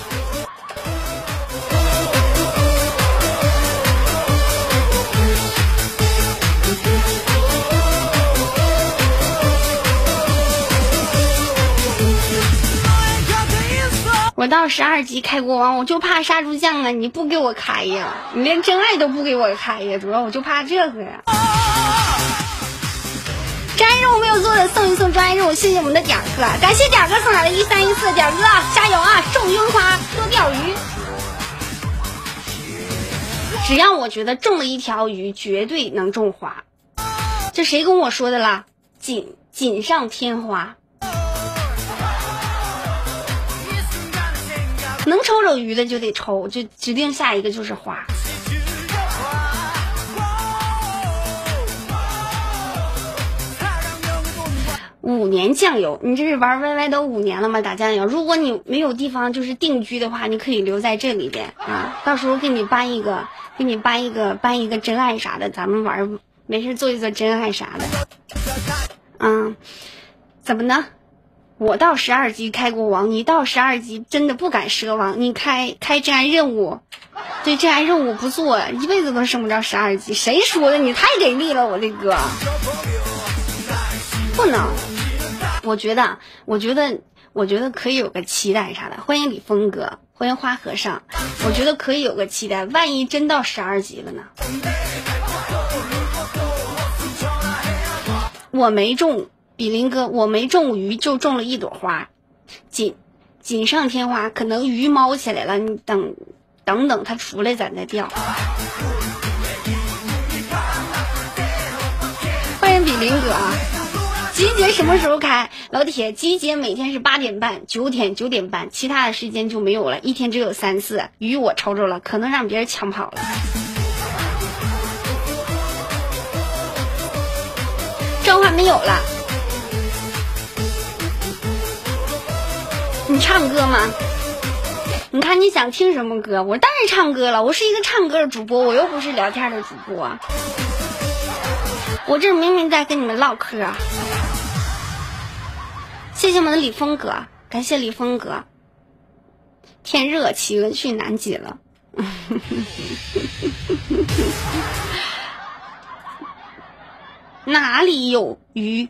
Speaker 1: 我到十二级开国王，我就怕杀猪匠啊！你不给我开呀？你连真爱都不给我开呀？主要我就怕这个呀。真爱任务没有做的送一送真爱任务，谢谢我们的点哥，感谢点哥送来的一三一四，点哥加油啊！种樱花，多钓鱼。只要我觉得中了一条鱼，绝对能种花。这谁跟我说的啦？锦锦上添花。能抽着鱼的就得抽，就指定下一个就是花。五年酱油，你这是玩 YY 都五年了吗？打酱油，如果你没有地方就是定居的话，你可以留在这里边啊。到时候给你搬一个，给你搬一个，搬一个真爱啥的，咱们玩没事做一做真爱啥的。嗯，怎么呢？我到十二级开国王，你到十二级真的不敢奢望。你开开真爱任务，对真爱任务不做，一辈子都升不着十二级。谁说的？你太给力了，我的哥！不能，我觉得，我觉得，我觉得可以有个期待啥的。欢迎李峰哥，欢迎花和尚。我觉得可以有个期待，万一真到十二级了呢？我没中。比林哥，我没中鱼就中了一朵花，锦锦上添花，可能鱼猫起来了，你等等等它出来咱再钓。欢迎比林哥啊！集结什么时候开？老铁，集结每天是八点半、九点、九点半，其他的时间就没有了，一天只有三次。鱼我抽着了，可能让别人抢跑了。召唤没有了。你唱歌吗？你看你想听什么歌？我当然唱歌了。我是一个唱歌的主播，我又不是聊天的主播。我这明明在跟你们唠嗑。谢谢我们的李峰哥，感谢李峰哥。天热，企鹅去南极了。哪里有鱼？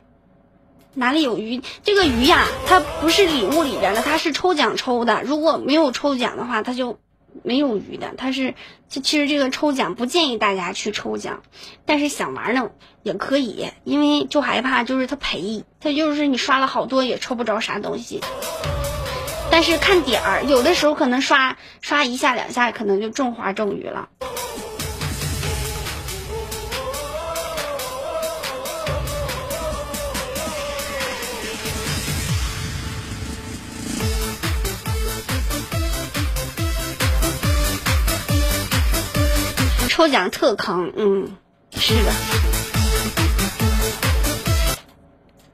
Speaker 1: 哪里有鱼？这个鱼呀，它不是礼物里边的，它是抽奖抽的。如果没有抽奖的话，它就没有鱼的。它是，其实这个抽奖不建议大家去抽奖，但是想玩呢也可以，因为就害怕就是它赔，它就是你刷了好多也抽不着啥东西。但是看点儿，有的时候可能刷刷一下两下，可能就中花中鱼了。抽奖特坑，嗯，是的。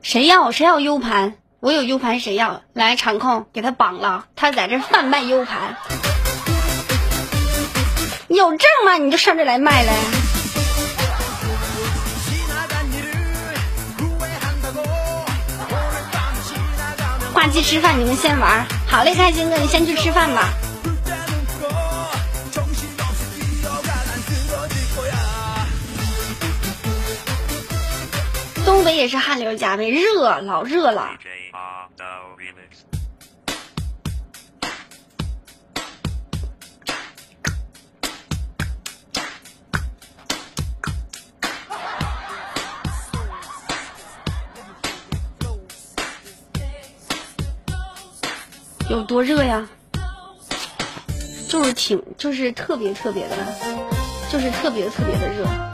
Speaker 1: 谁要谁要 U 盘？我有 U 盘，谁要？来场控给他绑了，他在这贩卖 U 盘。有证吗？你就上这来卖来。挂机吃饭，你们先玩。好嘞，开心哥，你先去吃饭吧。东北也是汗流浃背热老热了。
Speaker 3: 有多热呀？就是挺就是特别特别的就是特别特别的热。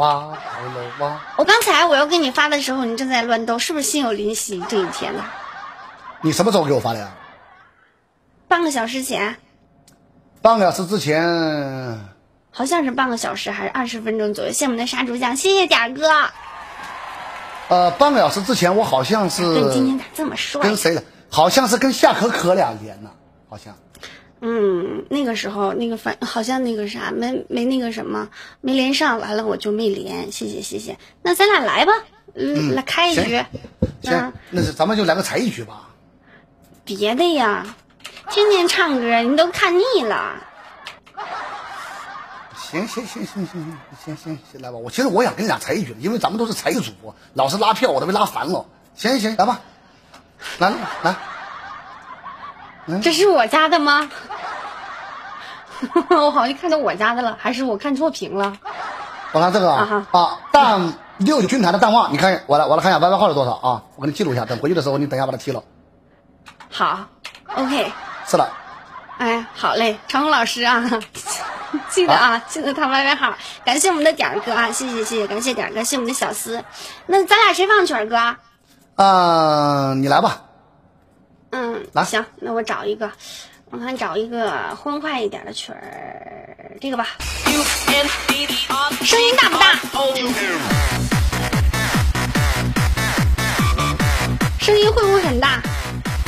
Speaker 6: 葫芦娃，葫芦娃。
Speaker 1: 我刚才我要给你发的时候，你正在乱斗，是不是心有灵犀这一天呢？
Speaker 6: 你什么时候给我发的呀？
Speaker 1: 半个小时前，
Speaker 6: 半个小时之前，
Speaker 1: 好像是半个小时还是二十分钟左右。谢谢我们的杀猪匠，谢谢点哥。
Speaker 6: 呃，半个小时之前我好像是
Speaker 1: 你，今天咋这么帅？
Speaker 6: 跟谁的？好像是跟夏可可俩连呢，好像。
Speaker 1: 嗯，那个时候那个反好像那个啥没没那个什么没连上，完了我就没连。谢谢谢谢，那咱俩来吧，嗯，来开一局。
Speaker 6: 行那是咱们就来个才艺局吧。
Speaker 1: 别的呀，天天唱歌你都看腻了。
Speaker 6: 行行行行行行行行行，来吧。我其实我想跟你俩才艺局，因为咱们都是才艺主播，老是拉票我都被拉烦了。行行行，来吧，来来来，
Speaker 1: 这是我家的吗？我好像看到我家的了，还是我看错屏了？
Speaker 6: 我看这个
Speaker 1: 啊
Speaker 6: 啊啊，蛋六九军团的淡旺，你看我来我来看一下 YY 号是多少啊？我给你记录一下，等回去的时候你等一下把它踢了。
Speaker 1: 好，OK，
Speaker 6: 是的，
Speaker 1: 哎，好嘞，长虹老师啊，记得啊，记得他 YY 号，感谢我们的点儿哥啊，谢谢谢谢，感谢点儿哥，谢谢我们的小思。那咱俩谁放曲儿哥？
Speaker 6: 嗯，你来吧。
Speaker 1: 嗯，
Speaker 6: 来
Speaker 1: 行，那我找一个，我看找一个欢快一点的曲儿，这个吧，声音大不大？声音会不会很大？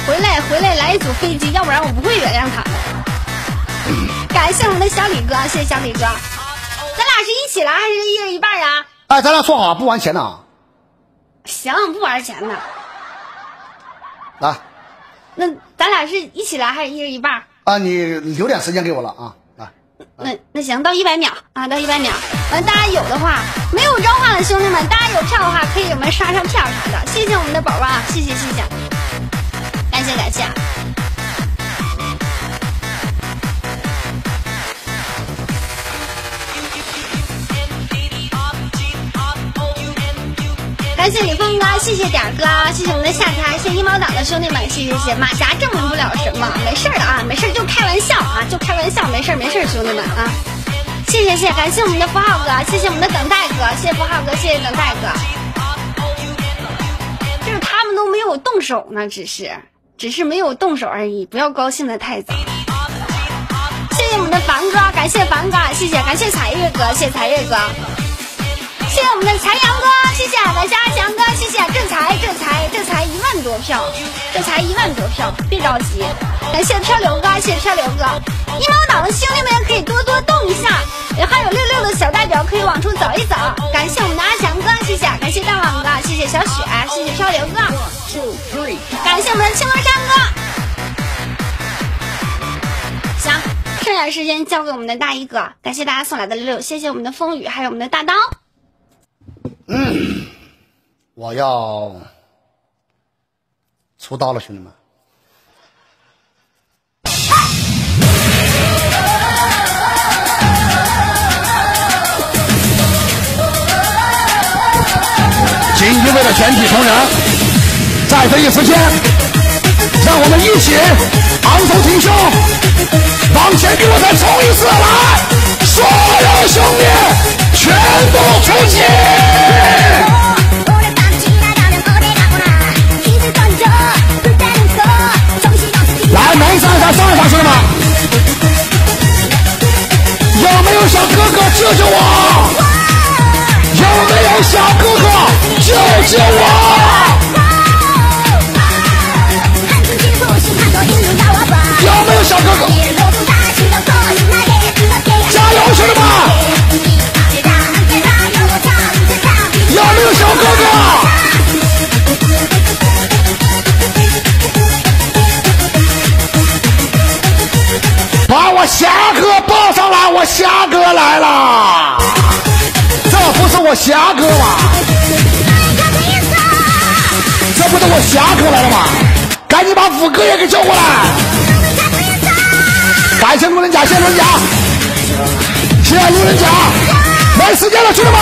Speaker 1: 回来回来来一组飞机，要不然我不会原谅他的。感谢我们的小李哥，谢谢小李哥。咱俩是一起来还是一人一半啊？
Speaker 6: 哎，咱俩说好不玩钱的啊。
Speaker 1: 行，不玩钱的。
Speaker 6: 来
Speaker 1: 那咱俩是一起来还是一人一半？
Speaker 6: 啊，你留点时间给我了啊。来，
Speaker 1: 那那行，到一百秒啊，到一百秒。完，大家有的话没有召唤的兄弟们，大家有票的话可以我们刷刷票啥的。谢谢我们的宝宝啊，谢谢谢谢，感谢感谢。谢李峰哥，谢谢点哥，谢谢我们的夏天，谢谢一毛党的兄弟们，谢谢谢。马甲证明不了什么，没事的啊，没事就开玩笑啊，就开玩笑，没事没事，兄弟们啊。谢谢谢谢，感谢我们的符号哥，谢谢我们的等待哥，谢谢符号哥，谢谢等待哥。就是他们都没有动手呢，只是只是没有动手而已，不要高兴的太早。谢谢我们的凡哥，感谢凡哥，谢谢感谢彩月哥，谢谢彩月哥。谢谢我们的财阳哥，谢谢感谢阿强哥，谢谢这才这才这才一万多票，这才一万多票，别着急，感谢漂流哥，谢谢漂流哥，一毛党的兄弟们可以多多动一下，还有六六的小代表可以往出走一走，感谢我们的阿强哥，谢谢感谢大王哥，谢谢小雪，谢谢漂流哥，感谢我们的青龙山哥。行，剩下时间交给我们的大衣哥，感谢大家送来的六六，谢谢我们的风雨，还有我们的大刀。
Speaker 6: 嗯我要出道了，兄弟们。锦衣卫的全体同仁，在这一时间，让我们一起昂首挺胸，往前给我再冲一次！来，所有兄弟全部出击！来，门上上上一上，兄弟们，有没有小哥哥救救我？有没有小哥哥救救我？有没有小哥哥？兄弟们！有没有小哥哥？把我侠哥抱上来，我侠哥来了！这不是我侠哥吗？这不是我侠哥来了吗？赶紧把五哥也给叫过来！感谢路人甲，谢谢路人甲，谢谢路人甲！没时间了，兄弟们，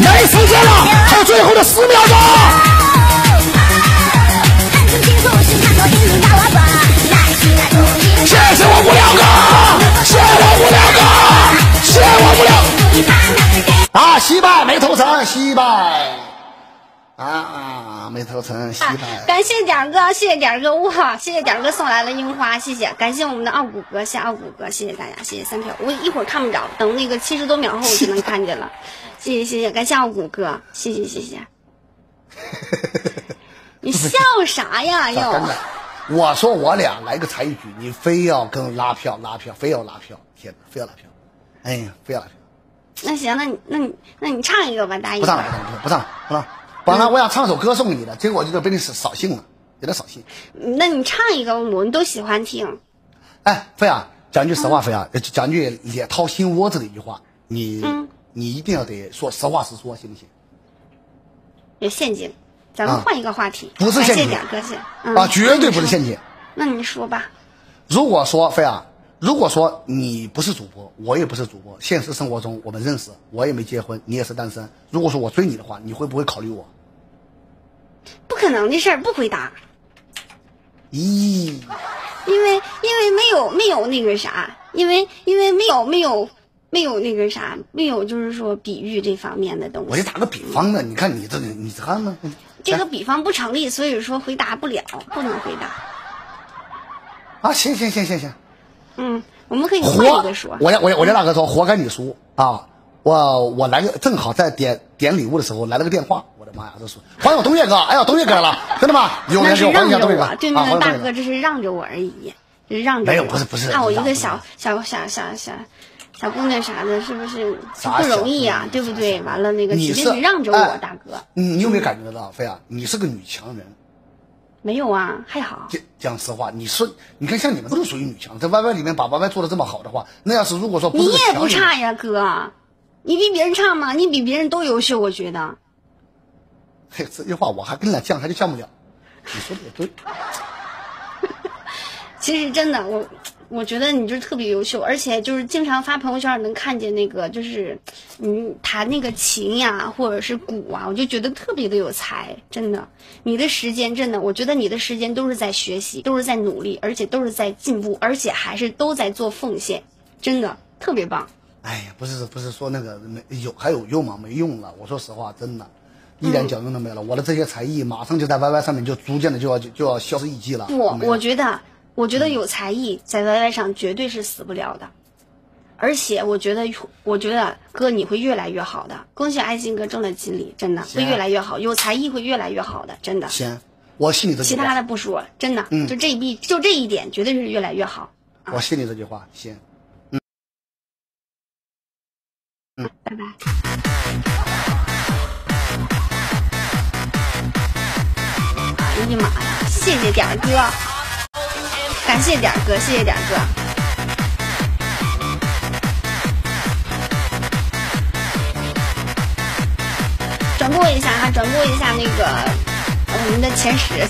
Speaker 6: 没时间了，还有最后的十秒钟！谢谢我无聊哥，谢谢我无聊哥，谢谢我拜，没投成，惜败。啊，没投成，惜败。
Speaker 1: 感谢点儿哥，谢谢点儿哥，哇，谢谢点儿哥送来了樱花，谢谢，感谢我们的傲骨哥，谢谢傲骨哥，谢谢大家，谢谢三票，我一会儿看不着，等那个七十多秒后我就能看见了，谢谢谢谢，感谢傲骨哥，谢谢谢谢。你笑啥呀？又
Speaker 6: 真的，我说我俩来个才艺局，你非要跟拉票拉票，非要拉票，天哪，非要拉票，哎呀，非要拉票，
Speaker 1: 那行，那你那你那你唱一个吧，大一
Speaker 6: 不唱了，不唱了，不唱了，本来我想唱首歌送给你的，结果就被你扫兴了，有点扫兴。
Speaker 1: 那你唱一个，我们都喜欢听。
Speaker 6: 哎，飞啊，讲句实话，飞啊，讲句脸掏心窝子的一句话，你你一定要得说实话实说，行不行？
Speaker 1: 有陷阱，咱们换一个话题。
Speaker 6: 不是陷阱，
Speaker 1: 点
Speaker 6: 啊，绝对不是陷阱。
Speaker 1: 那你说吧。
Speaker 6: 如果说飞啊，如果说你不是主播，我也不是主播，现实生活中我们认识，我也没结婚，你也是单身。如果说我追你的话，你会不会考虑我？
Speaker 1: 不可能的事儿，不回答。
Speaker 6: 咦？
Speaker 1: 因为因为没有没有那个啥，因为因为没有没有没有那个啥，没有就是说比喻这方面的东西。
Speaker 6: 我就打个比方呢，你看你这个，你看呢？
Speaker 1: 这个比方不成立，所以说回答不了，不能回答。
Speaker 6: 啊，行行行行行。
Speaker 1: 嗯，我们可以换一个说。
Speaker 6: 我我我家大哥说，活该你输啊！我我来个正好在点点礼物的时候来了个电话，我的妈呀，这是欢迎我东岳哥！哎呀，东岳哥了，真的吗？
Speaker 1: 那是让着
Speaker 6: 我，
Speaker 1: 对面的大哥这是让着我而已，这是让着。
Speaker 6: 没有，不是不是。
Speaker 1: 看我一个小小小小小小姑娘啥的，是不是不容易呀？对不对？完了那个，
Speaker 6: 你
Speaker 1: 是让着我大哥。
Speaker 6: 你有没有感觉到，飞啊？你是个女强人。
Speaker 1: 没有啊，还好。
Speaker 6: 讲讲实话，你说，你看像你们这么属于女强，在 Y Y 里面把 Y Y 做的这么好的话，那要是如果说
Speaker 1: 你也不差呀，哥。你比别人差吗？你比别人都优秀，我觉得。
Speaker 6: 嘿，这句话我还跟你俩犟，还就犟不了。你说的也对。
Speaker 1: 其实真的，我我觉得你就是特别优秀，而且就是经常发朋友圈能看见那个，就是你弹那个琴呀，或者是鼓啊，我就觉得特别的有才。真的，你的时间真的，我觉得你的时间都是在学习，都是在努力，而且都是在进步，而且还是都在做奉献，真的特别棒。
Speaker 6: 哎呀，不是不是说那个没有还有用吗？没用了。我说实话，真的，一点脚用都没了。我的这些才艺马上就在 Y Y 上面就逐渐的就要就要消失匿迹了。
Speaker 1: 不，我觉得我觉得有才艺在 Y Y 上绝对是死不了的，而且我觉得我觉得哥你会越来越好的。恭喜爱心哥中了锦鲤，真的会越来越好。有才艺会越来越好的，真的。
Speaker 6: 行，我信你
Speaker 1: 的。其他的不说，真的，就这一笔，就这一点，绝对是越来越好。
Speaker 6: 我信你这句话，行。
Speaker 1: 嗯，拜拜。哎呀妈呀！谢谢点儿哥，感谢点儿哥，谢谢点儿哥。转播一下哈，转播一下那个我们的前十，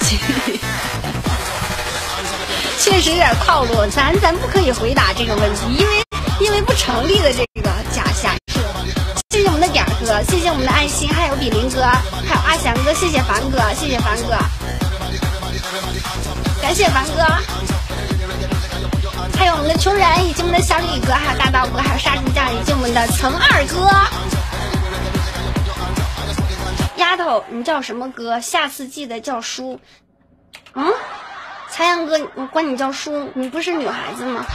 Speaker 1: 确实有点套路，咱咱不可以回答这个问题，因为因为不成立的这个假象。谢谢我们的点儿哥，谢谢我们的爱心，还有比林哥，还有阿翔哥，谢谢凡哥，谢谢凡哥，感谢凡哥，还有我们的穷人，以及我们的小李哥，还有大刀哥，还有杀猪匠，以及我们的陈二哥。丫头，你叫什么哥？下次记得叫叔。嗯，残阳哥，我管你叫叔，你不是女孩子吗？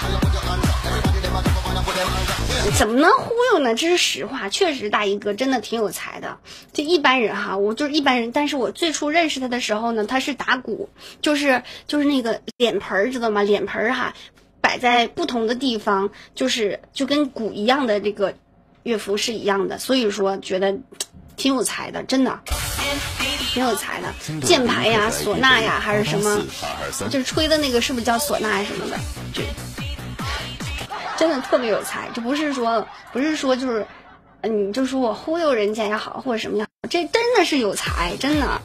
Speaker 1: 怎么能忽悠呢？这是实话，确实大衣哥真的挺有才的。就一般人哈，我就是一般人。但是我最初认识他的时候呢，他是打鼓，就是就是那个脸盆儿，知道吗？脸盆儿哈，摆在不同的地方，就是就跟鼓一样的这个乐符是一样的。所以说觉得挺有才的，真的挺有才的。键盘呀，唢呐呀，还是什么，就是吹的那个是不是叫唢呐什么的？就。真的特别有才，这不是说不是说就是，嗯，就说我忽悠人家也好，或者什么样，这真的是有才，真的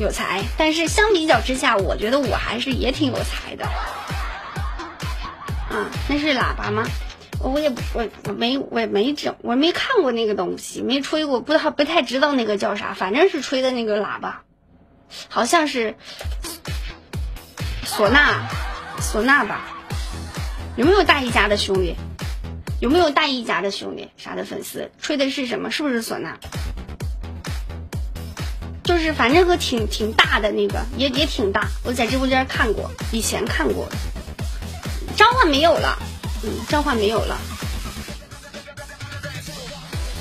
Speaker 1: 有才。但是相比较之下，我觉得我还是也挺有才的。啊，那是喇叭吗？我也我我没我也没整，我没看过那个东西，没吹过，不太不太知道那个叫啥，反正是吹的那个喇叭，好像是唢呐，唢呐吧。有没有大一家的兄弟？有没有大一家的兄弟啥的粉丝？吹的是什么？是不是唢呐？就是反正个挺挺大的那个，也也挺大。我在直播间看过，以前看过。召唤没有了，嗯，召唤没有了。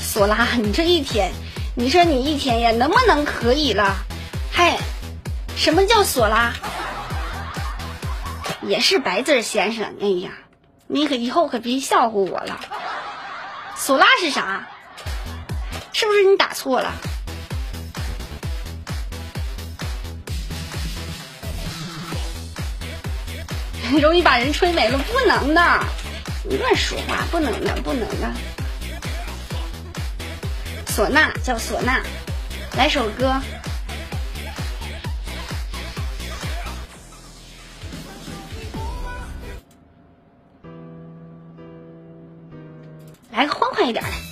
Speaker 1: 索拉，你这一天，你说你一天呀，能不能可以了？还什么叫索拉？也是白字先生。哎呀，你可以后可别笑话我了。索拉是啥？是不是你打错了？容易把人吹没了，不能的，你乱说话，不能的，不能的。唢呐叫唢呐，来首歌，来个欢快一点的。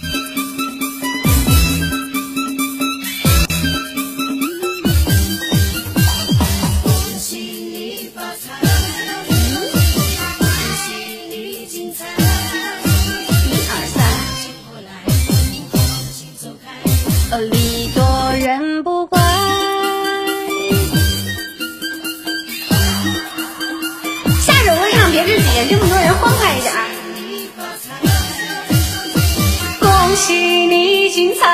Speaker 3: 恭喜你精彩，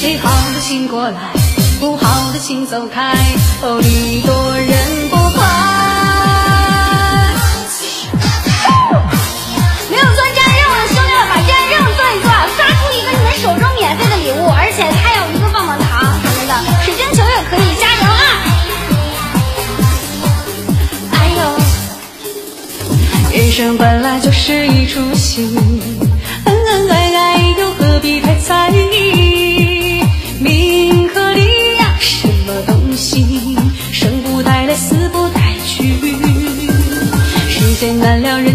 Speaker 3: 最好的请过来，不好的请走开。哦，礼多人不怪。
Speaker 1: 没有做站任务的兄弟们，把家任务做一做，刷出一个你们手中免费的礼物，而且还有一个棒棒糖什么的，水晶球也可以，加油啊！哎呦，
Speaker 3: 人生本来就是一出戏，别太在意？名和利呀，什么东西？生不带来，死不带去。世间难料人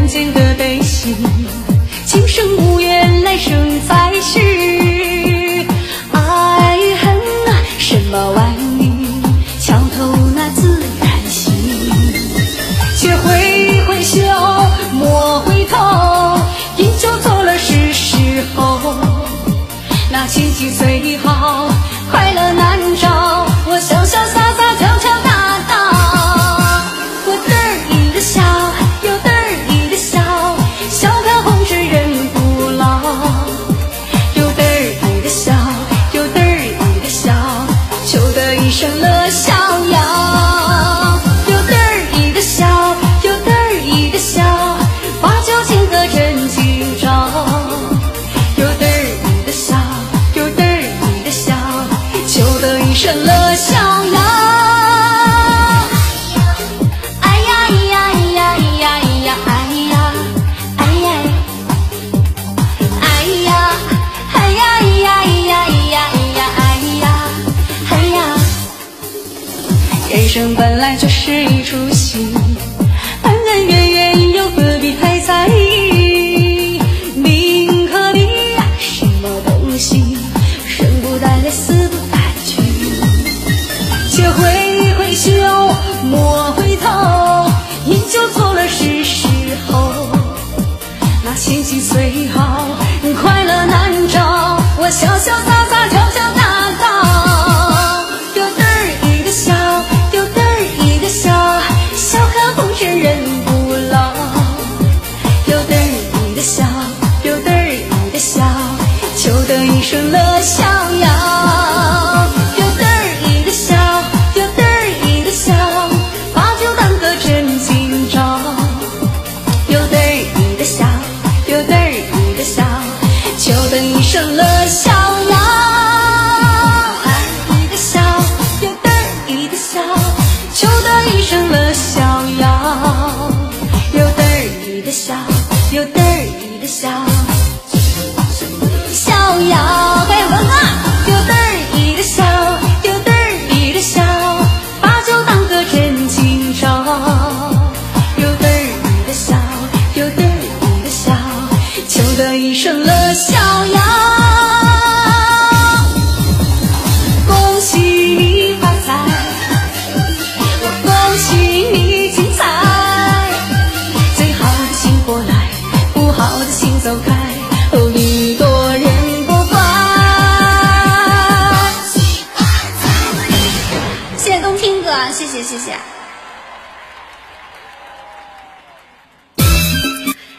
Speaker 3: 谢谢谢。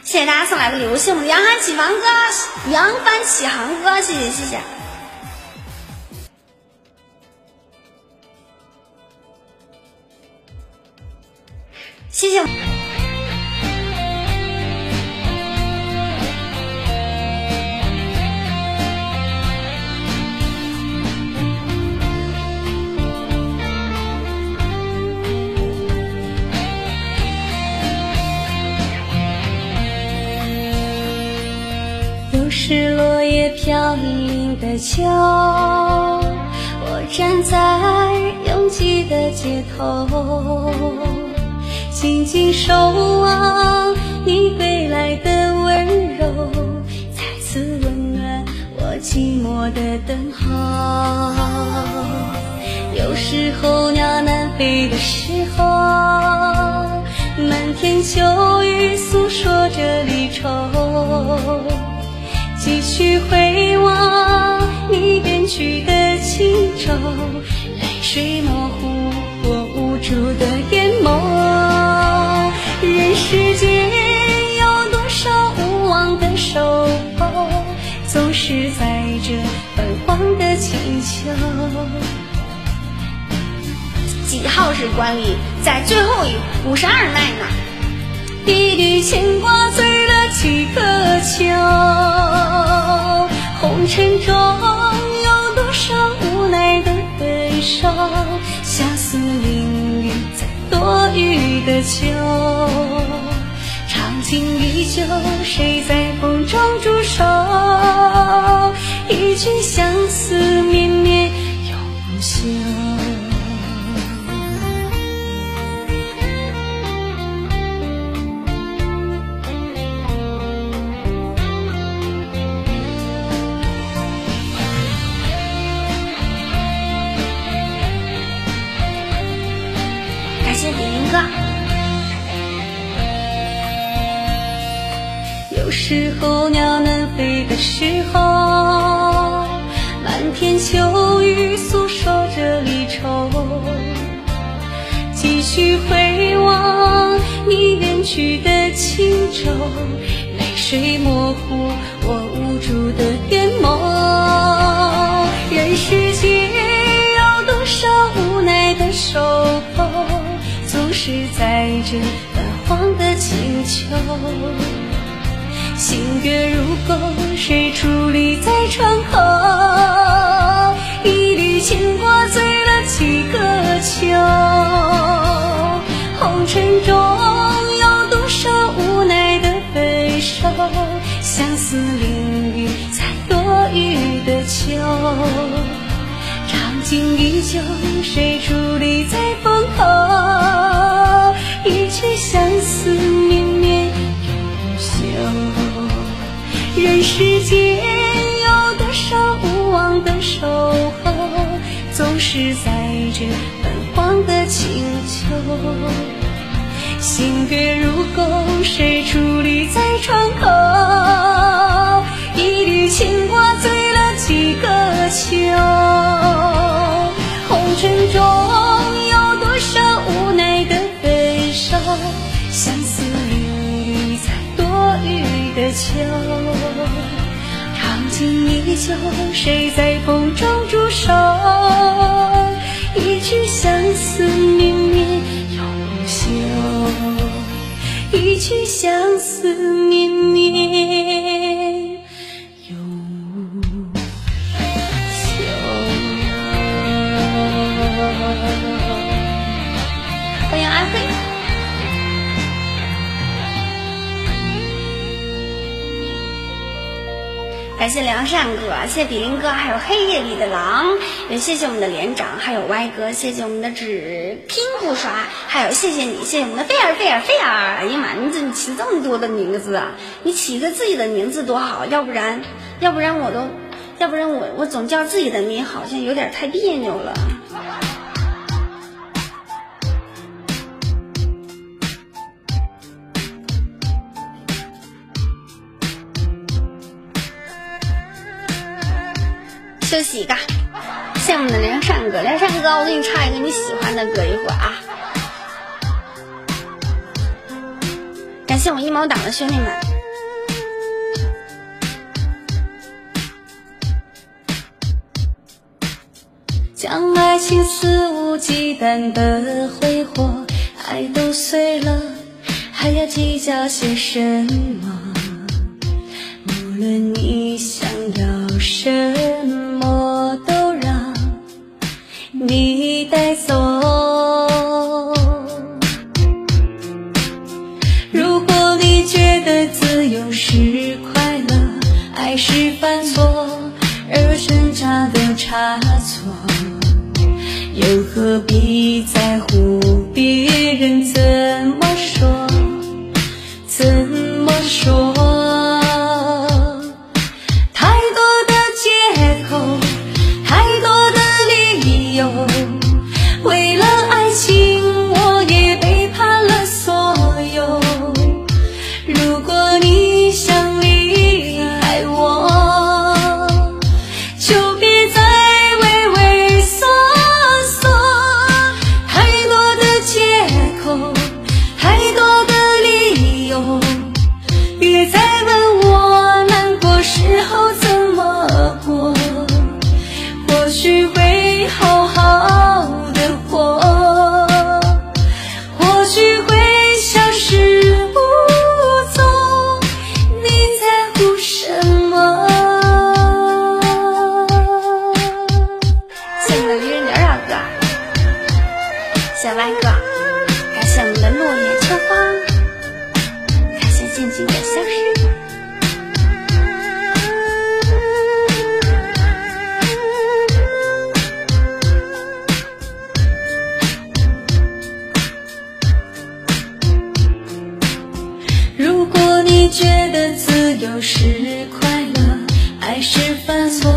Speaker 3: 谢大家送来的
Speaker 1: 礼物，谢我们扬帆起航哥、扬帆起航哥，谢谢谢谢。谢谢。
Speaker 3: 飘零的秋，我站在拥挤的街头，静静守望你归来的温柔，再次温暖我寂寞的等候。有时候鸟南飞的时候，漫天秋雨诉说着离愁。继续回望你远去的轻舟，泪水模糊我无助的眼眸。人世间有多少无望的守候，总是在这泛黄的清秋。
Speaker 1: 几号是管理？在最后一五十二麦呢。
Speaker 3: 一缕牵挂醉几个秋，红尘中有多少无奈的悲伤，相思淋雨在多雨的秋，长情依旧，谁在风中驻守？一句相思绵绵时候鸟南飞的时候，漫天秋雨诉说着离愁。继续回望你远去的轻舟，泪水模糊我无助的眼眸。人世间有多少无奈的守候，总是在这泛黄的清秋。月如钩，谁伫立在窗口？一缕牵挂醉了几个秋。红尘中有多少无奈的悲伤？相思淋雨在多雨的秋。长景依旧，谁伫立在风口？一曲相思世间有多少无望的守候，总是在这泛黄的清秋。新月如钩，谁伫立在窗口？一缕牵挂醉了几个秋。红尘中秋。长景依旧，谁在风中驻守？一曲相思绵绵永不休，一曲相思绵绵
Speaker 1: 谢良善哥，谢谢比林哥，还有黑夜里的狼，也谢谢我们的连长，还有歪哥，谢谢我们的纸拼不刷，还有谢谢你，谢谢我们的菲儿菲儿菲儿。哎呀妈，你怎么起这么多的名字啊？你起个自己的名字多好，要不然，要不然我都，要不然我我总叫自己的名，好像有点太别扭了。自己干，谢谢我们的梁山哥。梁山哥，我给你唱一个你喜欢的歌，一会儿啊。感谢我一毛党的兄弟们，
Speaker 3: 将爱情肆无忌惮的挥霍，爱都碎了，还要计较些什么？无论你想要什么。差错，又何必在乎别人怎么说？怎么说？是快乐，爱是犯错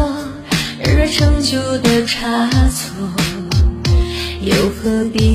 Speaker 3: 而成就的差错，又何必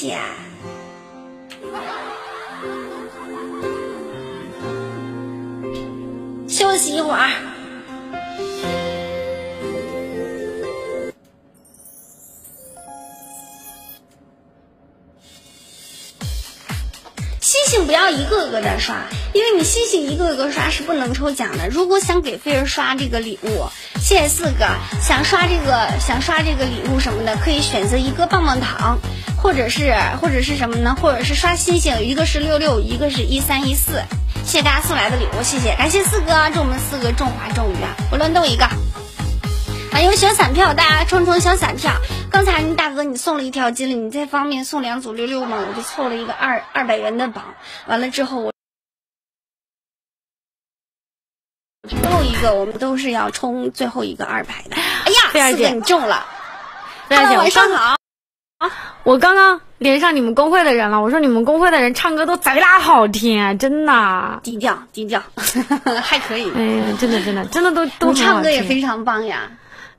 Speaker 1: 鲤，谢谢。休息一会儿。星星不要一个个的刷，因为你星星一个个刷是不能抽奖的。如果想给菲儿刷这个礼物，谢谢四个，想刷这个想刷这个礼物什么的，可以选择一个棒棒糖，或者是或者是什么呢？或者是刷星星，一个是六六，一个是一三一四。谢谢大家送来的礼物，谢谢，感谢四哥，祝我们四个中华中鱼啊！我乱斗一个。啊，有小散票，大家冲冲小散票。刚才大哥你送了一条金鲤，你再方便送两组六六吗？我就凑了一个二二百元的榜，完了之后我个我们都是要冲最后一个二百的。哎呀，四姐你中了。
Speaker 7: 大家
Speaker 1: 晚上好。
Speaker 7: 我刚刚连上你们公会的人了，我说你们公会的人唱歌都贼拉好听，啊，真的。
Speaker 1: 低调低调，还可以。
Speaker 7: 哎呀，真的真的真的都 都
Speaker 1: 唱歌也非常棒呀。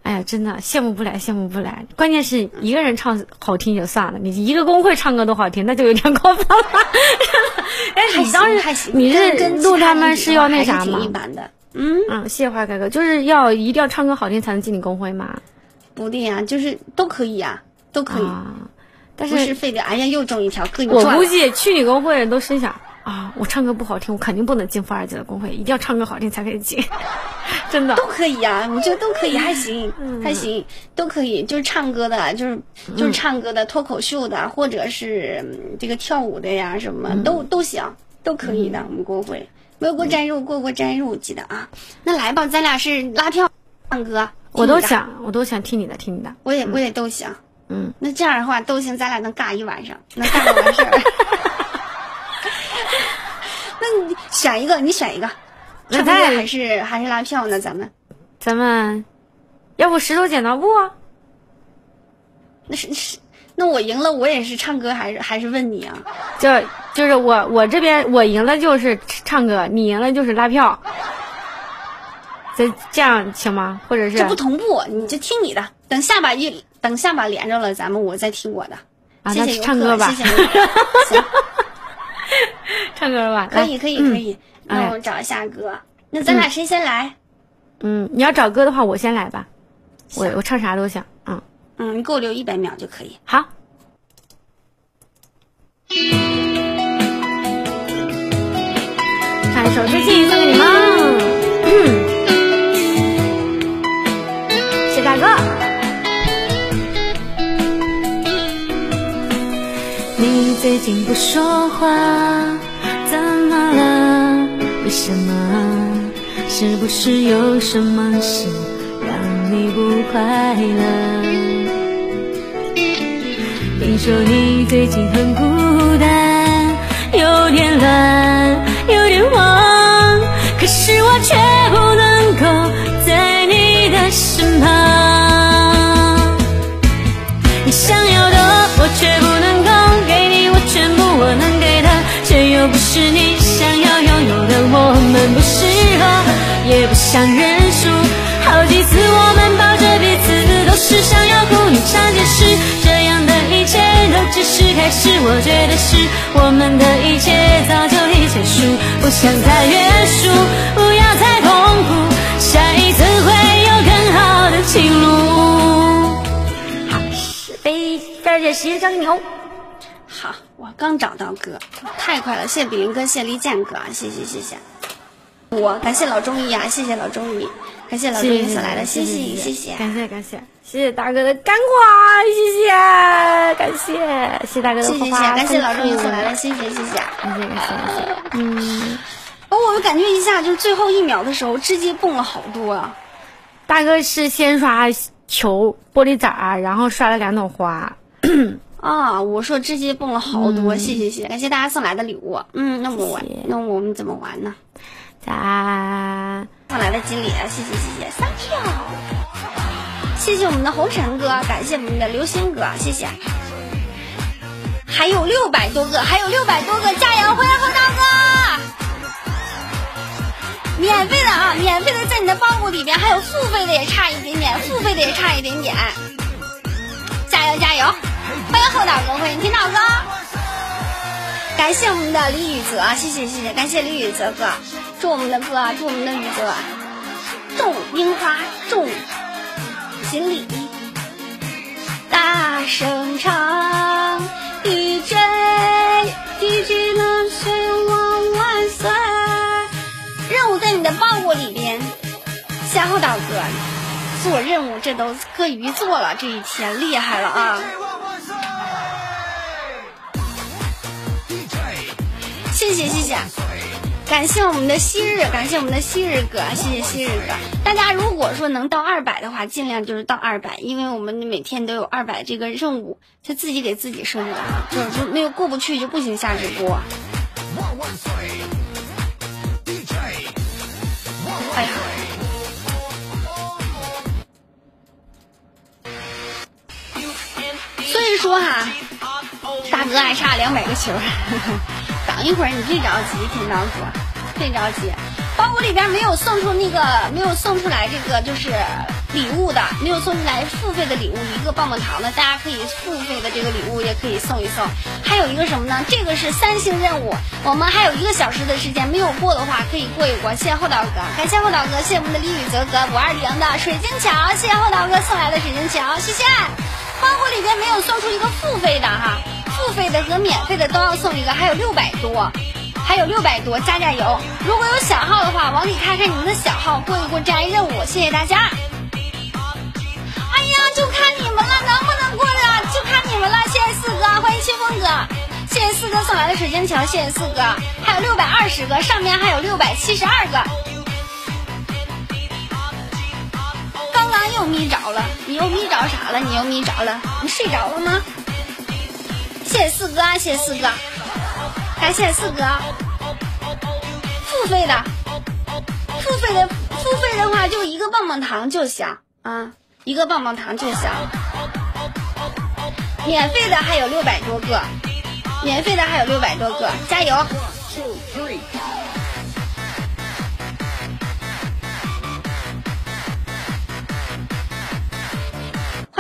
Speaker 7: 哎呀，真的羡慕不来，羡慕不来。关键是一个人唱好听就算了，你一个公会唱歌都好听，那就有点过分了。哎，你当时你是录他们是要那啥吗？
Speaker 1: 一般的。嗯
Speaker 7: 嗯，谢谢花哥哥，就是要一定要唱歌好听才能进你公会吗？
Speaker 1: 不定啊，就是都可以啊，都可以。
Speaker 7: 但
Speaker 1: 是是非得哎呀又中一条，各
Speaker 7: 我估计去你公会都心想啊，我唱歌不好听，我肯定不能进富二姐的公会，一定要唱歌好听才可以进。真的
Speaker 1: 都可以啊，我觉得都可以，还行，还行，都可以。就是唱歌的，就是就是唱歌的，脱口秀的，或者是这个跳舞的呀，什么都都行，都可以的。我们公会没有过沾入，过过沾入，记得啊。那来吧，咱俩是拉票唱歌，
Speaker 7: 我都想，我都想听你的，听你的。
Speaker 1: 我也我也都想，
Speaker 7: 嗯。
Speaker 1: 那这样的话都行，咱俩能尬一晚上，能尬个完事儿。那你选一个，你选一个。唱歌还是还是拉票呢？咱们，
Speaker 7: 咱们，要不石头剪刀布啊？
Speaker 1: 那是是，那我赢了，我也是唱歌还是还是问你啊？
Speaker 7: 就就是我我这边我赢了就是唱歌，你赢了就是拉票。这这样行吗？或者是
Speaker 1: 这不同步，你就听你的。等下把一等下把连着了，咱们我再听我的。
Speaker 7: 啊，
Speaker 1: 谢谢
Speaker 7: 唱歌吧。
Speaker 1: 谢谢。行，
Speaker 7: 唱歌吧。
Speaker 1: 可以可以可以。那我找一下歌，那咱俩谁先来？
Speaker 7: 嗯，你要找歌的话，我先来吧。我我唱啥都行，
Speaker 1: 嗯嗯，你给我留一百秒就可以。
Speaker 7: 好，唱一首《最近》送给你们，谢大哥。
Speaker 3: 你最近不说话，怎么了？为什么？是不是有什么事让你不快乐？听说你最近很孤单，有点乱，有点慌，可是我却不能够在你的身旁。你想要的，我却不能够给你，我全部我能给的，却又不是你。想要拥有的。我们不适合，也不想认输。好几次我们抱着彼此，都是想要哭。你。常解释，这样的一切都只是开始。我觉得是我们的
Speaker 7: 飞儿姐时间交给你哦。
Speaker 1: 好，我刚找到哥，太快了！谢谢比林哥，谢谢李健哥，谢谢谢谢。我感谢老中医啊，谢谢老中医，感谢老中医送来的，谢谢谢谢，
Speaker 7: 感谢感谢，谢谢大哥的干花，谢谢感谢谢谢大哥的花
Speaker 1: 花，感谢老中医送来的，谢谢谢谢，
Speaker 7: 感谢感谢感谢。嗯，
Speaker 1: 哦，我感觉一下就是最后一秒的时候，直接蹦了好多啊！
Speaker 7: 大哥是先刷球玻璃仔，然后刷了两朵花。
Speaker 1: 啊，我说直接蹦了好多，谢谢谢，感谢大家送来的礼物。嗯，那我玩，那我们怎么玩呢？
Speaker 7: 咱
Speaker 1: 送来的锦鲤，谢谢谢谢，三票。谢谢我们的红尘哥，感谢我们的流星哥，谢谢。还有六百多个，还有六百多个，加油！欢迎侯大哥。免费的啊，免费的在你的包裹里面，还有付费的也差一点点，付费的也差一点点。加油加油！欢迎后大哥，欢迎听大哥，感谢我们的李宇泽，谢谢谢谢，感谢李宇泽哥，祝我们的哥，祝我们的宇泽种樱花，种锦鲤，大声唱，DJ DJ 能千万万岁！任务在你的包裹里边，夏后大哥做任务，这都搁鱼做了，这一天厉害了啊！谢谢谢谢，感谢我们的昔日，感谢我们的昔日哥，谢谢昔日哥。大家如果说能到二百的话，尽量就是到二百，因为我们每天都有二百这个任务，他自己给自己设置的啊，就是没有过不去就不行下直播。哎呀，说哈，大哥还差两百个球，等一会儿你别着急，天老哥。别着急，包裹里边没有送出那个，没有送出来这个就是礼物的，没有送出来付费的礼物，一个棒棒糖的，大家可以付费的这个礼物也可以送一送。还有一个什么呢？这个是三星任务，我们还有一个小时的时间，没有过的话可以过一过。谢谢厚道哥，感谢厚道哥，谢谢我们的李宇泽哥五二零的水晶桥，谢谢厚道哥送来的水晶桥，谢谢。包裹里边没有送出一个付费的哈，付费的和免费的都要送一个，还有六百多。还有六百多，加加油！如果有小号的话，往里看看你们的小号，过一过真爱任务，谢谢大家。哎呀，就看你们了，能不能过的就看你们了。谢谢四哥，欢迎清风哥，谢谢四哥送来的水晶球，谢谢四哥。还有六百二十个，上面还有六百七十二个。又眯着了，你又眯着啥了？你又眯着了？你睡着了吗？谢谢四哥，谢谢四哥。感谢四哥，付费的，付费的，付费的话就一个棒棒糖就行啊，一个棒棒糖就行。免费的还有六百多个，免费的还有六百多个，加油！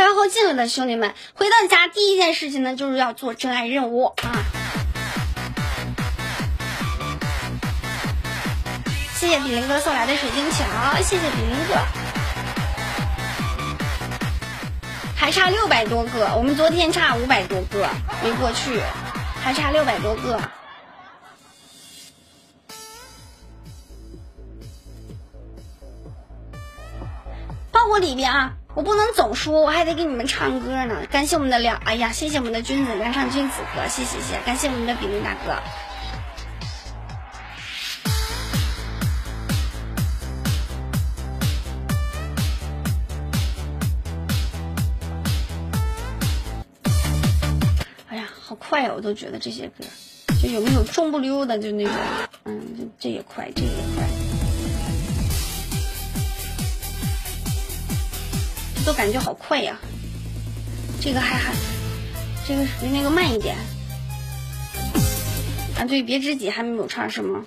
Speaker 1: 快要后进来的兄弟们，回到家第一件事情呢，就是要做真爱任务啊。谢谢比林哥送来的水晶球，谢谢比林哥。还差六百多个，我们昨天差五百多个没过去，还差六百多个。包裹里边啊，我不能总说，我还得给你们唱歌呢。感谢我们的梁，哎呀，谢谢我们的君子梁上君子哥，谢谢谢，感谢我们的比林大哥。哎呀好快呀！我都觉得这些歌，就有没有中不溜的，就那种，嗯，这这也快，这也快，都感觉好快呀，这个还还，这个比那个慢一点。啊，对，别知己还没有唱是吗？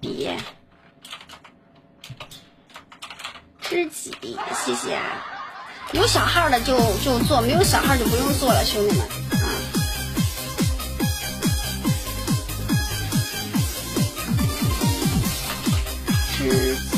Speaker 1: 别知己，谢谢。有小号的就就做，没有小号就不用做了，兄弟们。知。